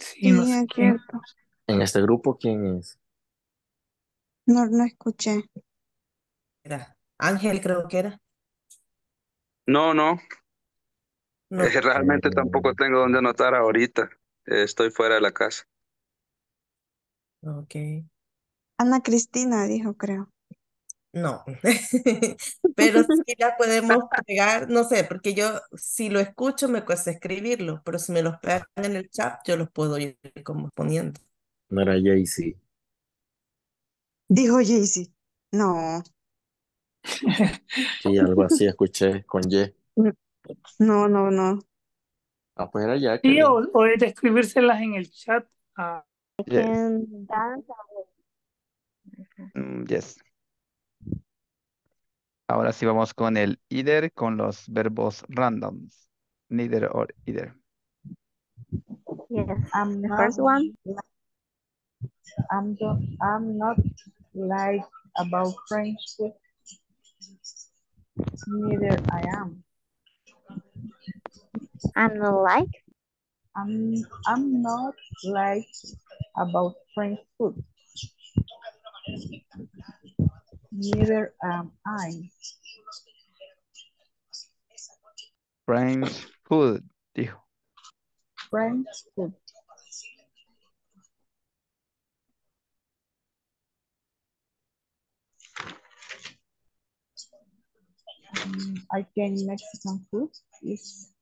Speaker 11: sí, no sé
Speaker 8: es
Speaker 11: quién.
Speaker 8: cierto.
Speaker 10: En este grupo, ¿quién es?
Speaker 8: No, no escuché.
Speaker 12: Era Ángel, creo que era.
Speaker 13: No, no,
Speaker 12: No,
Speaker 13: eh, realmente
Speaker 10: Mm,
Speaker 13: tampoco tengo donde anotar ahorita. Eh, estoy fuera de la casa.
Speaker 12: ok.
Speaker 8: Ana Cristina dijo, creo.
Speaker 12: No. Pero sí la podemos pegar, no sé, porque yo si lo escucho me cuesta escribirlo, pero si me los pegan en el chat, yo los puedo ir como poniendo.
Speaker 10: No era Jaycee.
Speaker 8: Dijo Jaycee. No,
Speaker 10: Sí, algo así escuché con Y.
Speaker 8: no, no, no.
Speaker 10: Ah, pues era
Speaker 11: Sí,
Speaker 10: Jacqueline.
Speaker 11: o, o es de escribírselas en el chat. Ah,
Speaker 3: Yes.
Speaker 7: Dance
Speaker 3: Mm, yes. Ahora sí vamos con el either, con los verbos randoms. Neither or either.
Speaker 5: Yes, um, the first one. I'm I'm not like about food. Neither I am.
Speaker 7: I'm not like.
Speaker 5: I'm I'm not like about French food. Neither am I.
Speaker 3: French food, dijo.
Speaker 5: French food. Mm, I can Mexican food is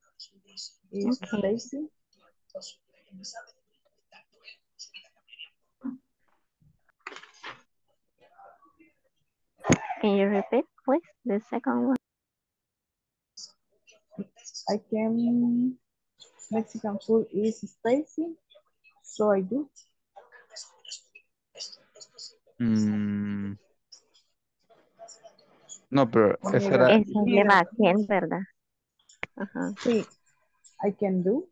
Speaker 5: is
Speaker 14: Okay.
Speaker 5: spicy.
Speaker 14: Can you repeat, please, the second one?
Speaker 5: I can Mexican food is spicy, so I do.
Speaker 3: Mm. No, pero esa era,
Speaker 14: Esa lleva a quién, ¿verdad? Ajá.
Speaker 5: Sí, I can do.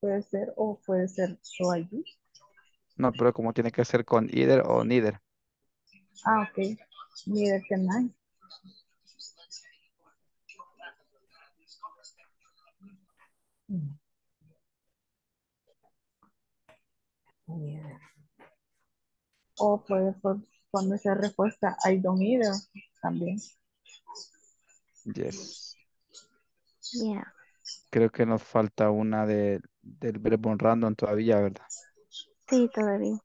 Speaker 5: Puede ser o puede ser so I do.
Speaker 3: no, pero como tiene que ser con either o neither.
Speaker 5: Ah, ok. Neither can I. O puede por- ponerse respuesta I don't either también.
Speaker 3: Yes.
Speaker 14: Yeah.
Speaker 3: Creo que nos falta una de, del verbo random todavía, ¿verdad?
Speaker 14: Sí, todavía.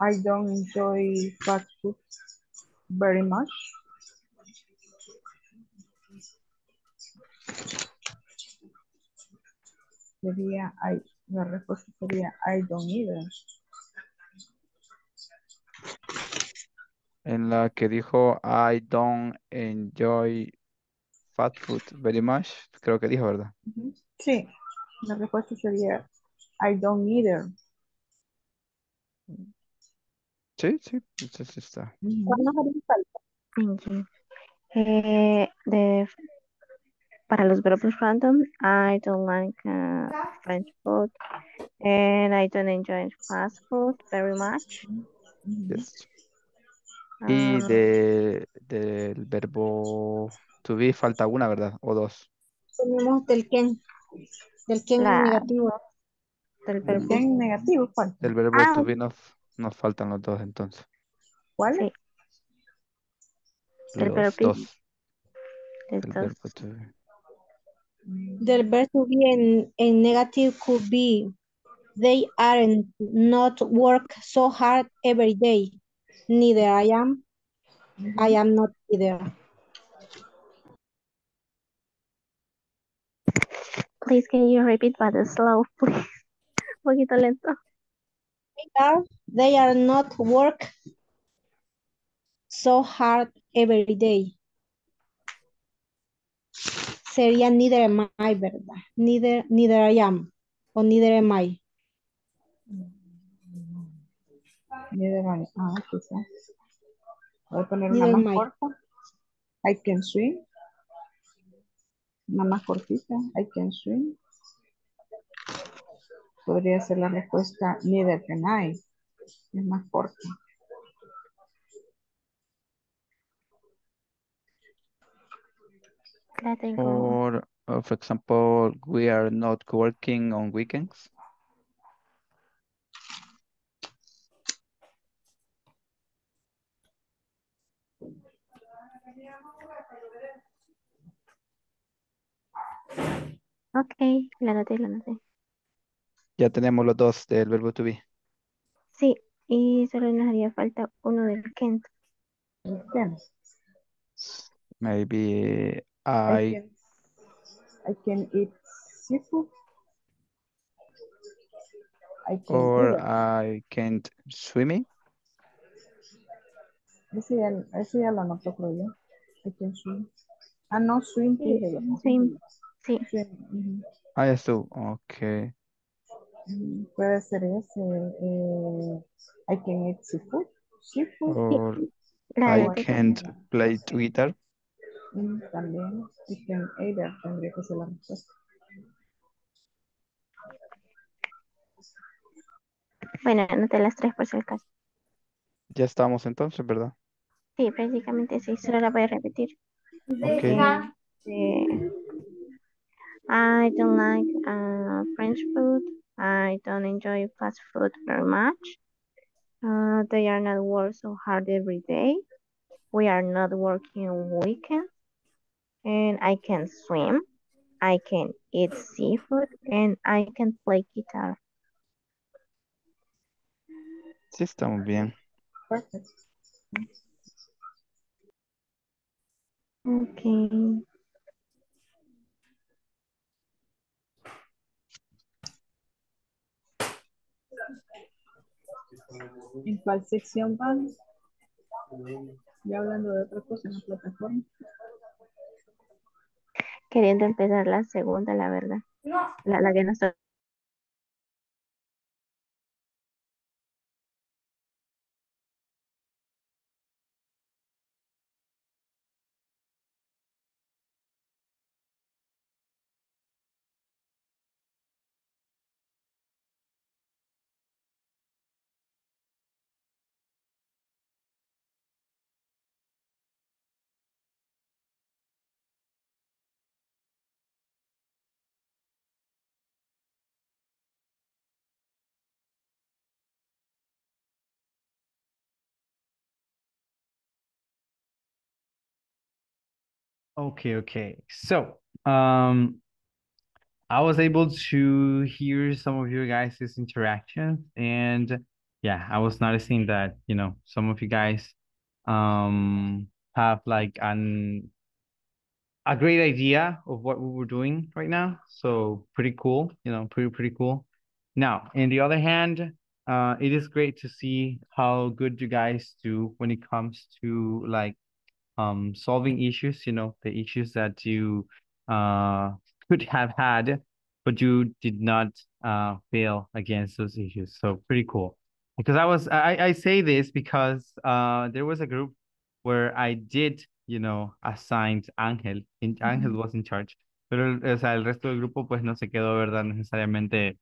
Speaker 5: I don't enjoy fast food very much. Sería I, la respuesta sería I don't either.
Speaker 3: En la que dijo I don't enjoy fast food very much, creo que dijo, ¿verdad?
Speaker 5: Sí, la respuesta sería I don't either.
Speaker 3: Sí, sí, sí, sí está.
Speaker 14: ¿Cuál nos haría falta? Thank you. Eh, de, para los verbos random, I don't like uh, French food and I don't enjoy fast food very much.
Speaker 3: Yes. Y
Speaker 14: Ah,
Speaker 3: de, del verbo to be falta una, ¿verdad? O dos.
Speaker 4: Tenemos del Ken, del Ken
Speaker 14: La-
Speaker 4: negativo.
Speaker 14: del
Speaker 5: El
Speaker 14: verbo.
Speaker 5: que en negativo falta.
Speaker 3: Del verbo
Speaker 14: Ah,
Speaker 3: to be nos, nos faltan los dos entonces.
Speaker 5: ¿Cuál?
Speaker 14: sí, del verbo
Speaker 3: Los dos. Del verbo to be.
Speaker 4: Del verb to be en, en negative could be they aren't not work so hard every day. Neither I am. I am not either.
Speaker 14: Please, can you repeat but slow, please? Un poquito lento.
Speaker 4: They are, they are not work so hard every day. Sería neither am I, ¿verdad? Neither, neither I am. O neither am I.
Speaker 5: Neither I- Ah, quizás. Voy a poner una
Speaker 4: Neither
Speaker 5: más corta. I can swim. Una más cortita. I can swim. Podría ser la respuesta neither can I. Es más corta.
Speaker 14: La tengo.
Speaker 3: Or, uh, for example, we are not working on weekends.
Speaker 14: Ok, la noté, la noté.
Speaker 3: Ya tenemos los dos del verbo to be.
Speaker 14: Sí, y solo nos haría falta uno del Kent.
Speaker 3: Maybe
Speaker 5: I
Speaker 3: I,
Speaker 5: can, I can eat seafood. I can
Speaker 3: or. I can't swimming.
Speaker 5: Ese ya, ese ya lo anoto, creo yo. I can swim. Ah, no, swim,
Speaker 14: swim. Sí,
Speaker 5: Swim.
Speaker 3: Ah, yes, tú. Okay.
Speaker 5: Mm, Puede ser ese. eh, I can eat seafood. Seafood.
Speaker 3: Or I can't play guitar.
Speaker 5: mm, también. I can either. Tendría que ser la respuesta.
Speaker 14: Bueno, anoté las tres por si el caso.
Speaker 3: Ya estamos entonces, ¿verdad?
Speaker 14: Sí, prácticamente sí, solo la voy a repetir.
Speaker 3: Ok.
Speaker 14: Eh, I don't like uh, French food. I don't enjoy fast food very much. Uh, they are not work so hard every day. We are not working on weekends. And I can swim. I can eat seafood and I can play guitar.
Speaker 3: Sí, estamos bien.
Speaker 5: perfect.
Speaker 14: Okay.
Speaker 5: ¿En cuál sección van? Ya hablando de otra cosa en la plataforma.
Speaker 14: Queriendo empezar la segunda, la verdad. La, la que no estoy.
Speaker 1: Okay, okay. So, um, I was able to hear some of you guys' interactions and yeah, I was noticing that, you know, some of you guys um have like an a great idea of what we were doing right now. So pretty cool, you know, pretty pretty cool. Now, in the other hand, uh it is great to see how good you guys do when it comes to like um solving issues, you know, the issues that you uh could have had, but you did not uh fail against those issues. So pretty cool. Because I was I, I say this because uh there was a group where I did, you know, assigned Ángel. In, Ángel was in charge. Pero, o sea, el resto del grupo pues no se quedó, ¿verdad? Necesariamente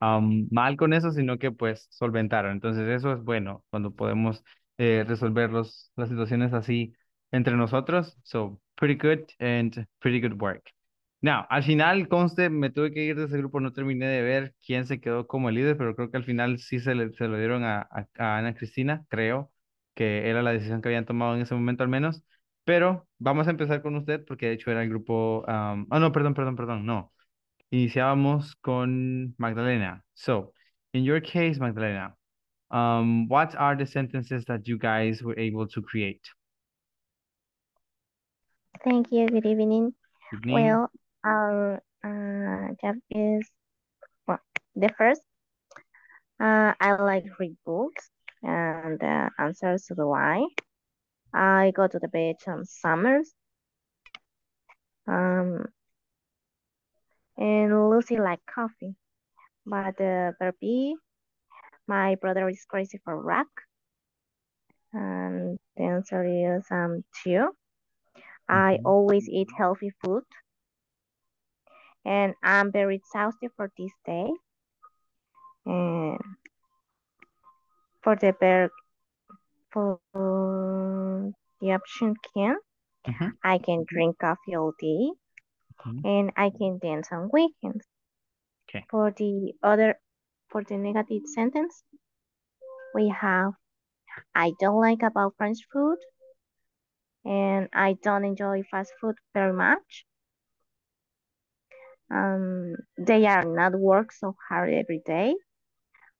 Speaker 1: um, mal con eso, sino que pues solventaron. Entonces eso es bueno cuando podemos eh, resolver los, las situaciones así entre nosotros. So, pretty good and pretty good work. Now, al final, conste, me tuve que ir de ese grupo, no terminé de ver quién se quedó como el líder, pero creo que al final sí se, le, se lo dieron a, a, Ana Cristina, creo que era la decisión que habían tomado en ese momento al menos. Pero vamos a empezar con usted porque de hecho era el grupo... Um, oh, no, perdón, perdón, perdón, no. Iniciábamos con Magdalena. So, in your case, Magdalena, um, what are the sentences that you guys were able to create?
Speaker 14: Thank you. Good evening.
Speaker 1: Good evening.
Speaker 14: Well, our uh, job is well, the first. Uh, I like read books and the answers to the why. I go to the beach on summers. Um, and Lucy like coffee, but uh, Barbie, my brother is crazy for rock. And the answer is um two. I always eat healthy food. And I'm very exhausted for this day. And for the bear, for the option can,
Speaker 1: Mhm.
Speaker 14: I can drink coffee all day
Speaker 1: Mhm.
Speaker 14: and I can dance on weekends.
Speaker 1: Okay.
Speaker 14: For the other, for the negative sentence, we have I don't like about French food and I don't enjoy fast food very much. Um, they are not work so hard every day.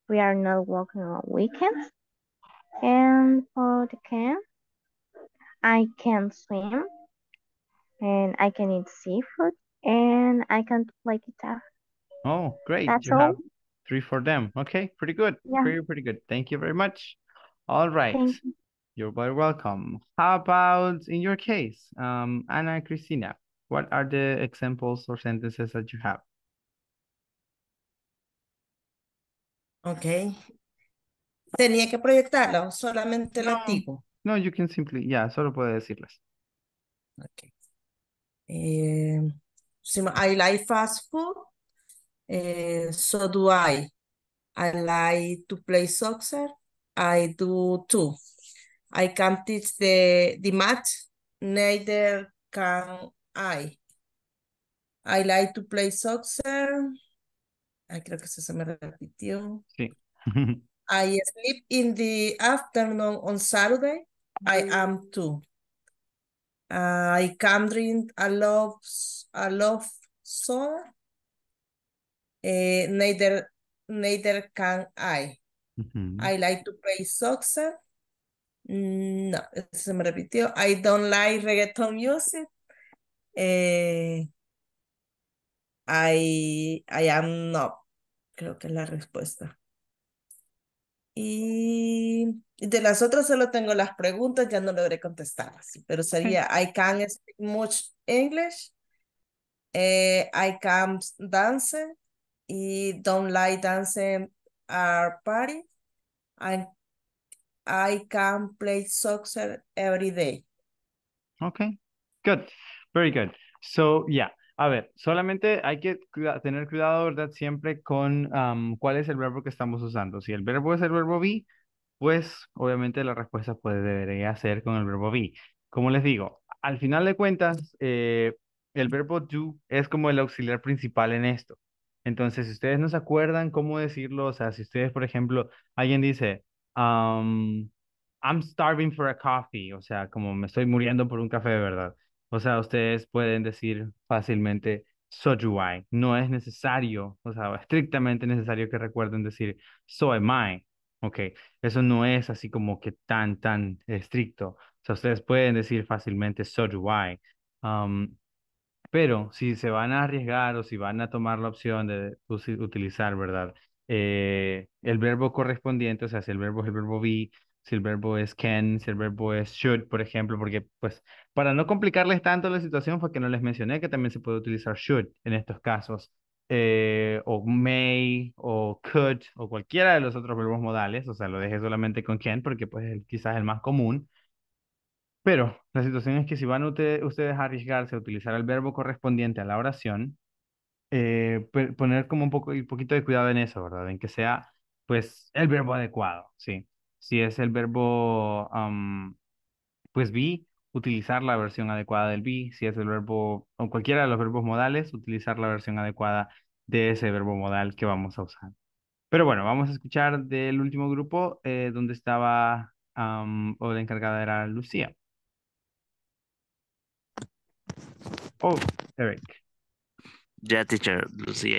Speaker 14: We are not working on weekends. And for the camp, I can swim and I can eat seafood and I can play guitar.
Speaker 1: Oh, great.
Speaker 14: That's
Speaker 1: You have
Speaker 14: all.
Speaker 1: three for them. Okay, pretty good.
Speaker 14: Yeah.
Speaker 1: Pretty, pretty good. Thank you very much. All right. You're very welcome. How about in your case, um, Ana Cristina, what are the examples or sentences that you have?
Speaker 12: Ok. Tenía que proyectarlo, solamente lo antiguo.
Speaker 1: No, you can simply, yeah, solo puede decirlas.
Speaker 12: Ok. Eh, I like fast food. Eh, so do I. I like to play soccer. I do too. I can't teach the, the math. Neither can I. I like to play soccer. Ay, creo que eso se me repitió.
Speaker 1: Sí.
Speaker 12: I sleep in the afternoon on Saturday. I am too. Uh, I can drink a lot, a lot soda. Eh, neither, neither can I. I like to play soccer. Mm, No, eso se me repitió. I don't like reggaeton music. Eh, I, I am not. Creo que es la respuesta. Y de las otras solo tengo las preguntas, ya no logré contestarlas, pero sería I can speak much English, eh, I can dance y don't like dancing at party, I, I can play soccer every day.
Speaker 1: Okay, good, very good. So, yeah, a ver, solamente hay que tener cuidado, ¿verdad? Siempre con am, cuál es el verbo que estamos usando. Si el verbo es el verbo be, pues obviamente la respuesta puede, debería ser con el verbo be. Como les digo, al final de cuentas, eh, el verbo do es como el auxiliar principal en esto. Entonces, si ustedes no se acuerdan cómo decirlo, o sea, si ustedes, por ejemplo, alguien dice, um, I'm starving for a coffee, o sea, como me estoy muriendo por un café verdad. O sea, ustedes pueden decir fácilmente, so do I. No es necesario, o sea, estrictamente necesario que recuerden decir, so am I. Ok, eso no es así como que tan, tan estricto. O sea, ustedes pueden decir fácilmente, so do I. Um, pero si se van a arriesgar o si van a tomar la opción de utilizar, ¿verdad? Eh, el verbo correspondiente, o sea, si el verbo es el verbo be, si el verbo es can, si el verbo es should, por ejemplo, porque pues para no complicarles tanto la situación fue que no les mencioné que también se puede utilizar should en estos casos, eh, o may, o could, o cualquiera de los otros verbos modales, o sea, lo dejé solamente con can porque pues es quizás el más común. Pero la situación es que si van ustedes a arriesgarse a utilizar el verbo correspondiente a la oración, eh, poner como un poco, un poquito de cuidado en eso, ¿verdad? En que sea, pues, el verbo adecuado, ¿sí? Si es el verbo, pues, be, utilizar la versión adecuada del be. Si es el verbo, o cualquiera de los verbos modales, utilizar la versión adecuada de ese verbo modal que vamos a usar. Pero bueno, vamos a escuchar del último grupo, eh, donde estaba, o la encargada era Lucía. Oh, Eric.
Speaker 2: Ya, teacher, Lucía,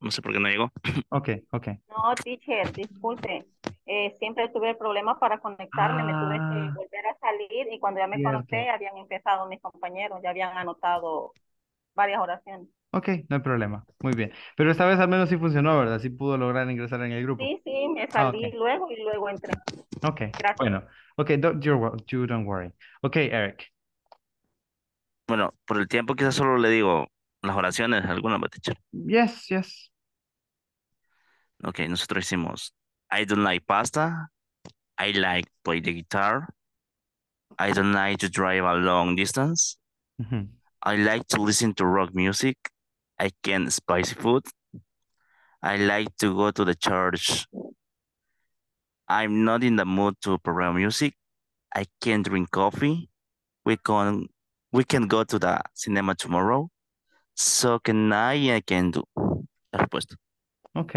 Speaker 2: no sé por qué no llegó.
Speaker 1: Ok, ok.
Speaker 15: No, teacher, disculpe. Eh, siempre tuve el problema para conectarme, me tuve que
Speaker 1: Ah,
Speaker 15: volver a salir y cuando ya me
Speaker 1: cierto.
Speaker 15: conecté habían empezado mis compañeros, ya habían anotado varias oraciones.
Speaker 1: Ok, no hay problema. Muy bien. Pero esta vez al menos sí funcionó, ¿verdad? Sí pudo lograr ingresar en el grupo.
Speaker 15: Sí, sí, me
Speaker 1: Ah, ok.
Speaker 15: salí luego y luego entré.
Speaker 1: Ok,
Speaker 15: Gracias.
Speaker 1: bueno. Ok, don't, you don't worry. Ok, Eric.
Speaker 2: Bueno, por el tiempo quizás solo le digo las oraciones, algunas, but teacher.
Speaker 1: Yes, yes.
Speaker 2: Ok, nosotros hicimos I don't like pasta. I like play the guitar. I don't like to drive a long distance.
Speaker 1: Ujú.
Speaker 2: I like to listen to rock music. I can spicy food. I like to go to the church. I'm not in the mood to program music. I can drink coffee. We can we can go to the cinema tomorrow. So can I? I can do. La respuesta.
Speaker 1: Ok.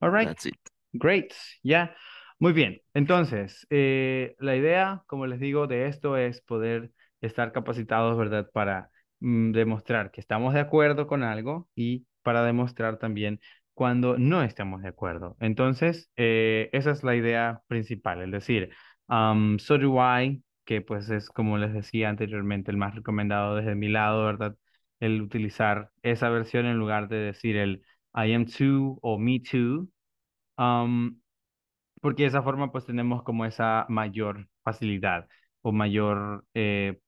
Speaker 1: All right.
Speaker 2: That's it.
Speaker 1: Great, ya. Muy bien. Entonces, eh, la idea, como les digo, de esto es poder estar capacitados, ¿verdad? Para mm, demostrar que estamos de acuerdo con algo y para demostrar también cuando no estamos de acuerdo. Entonces, eh, esa es la idea principal, es decir, um, so do I, que pues es como les decía anteriormente, el más recomendado desde mi lado, ¿verdad? El utilizar esa versión en lugar de decir el I am too o me too. Um, porque de esa forma pues tenemos como esa mayor facilidad o mayor, eh,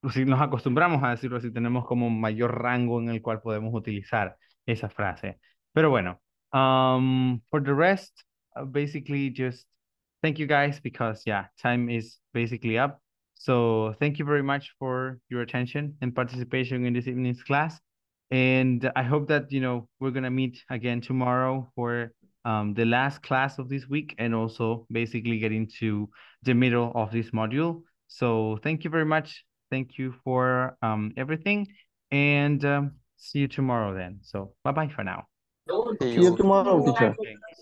Speaker 1: pues, si nos acostumbramos a decirlo así, tenemos como mayor rango en el cual podemos utilizar esa frase. Pero bueno, um, for the rest, uh, basically just thank you guys because yeah, time is basically up. So thank you very much for your attention and participation in this evening's class. And I hope that, you know, we're going to meet again tomorrow for um, the last class of this week and also basically getting to the middle of this module. So thank you very much. Thank you for um, everything and um, see you tomorrow then. So bye bye for now.
Speaker 6: See you tomorrow, teacher.
Speaker 1: Okay.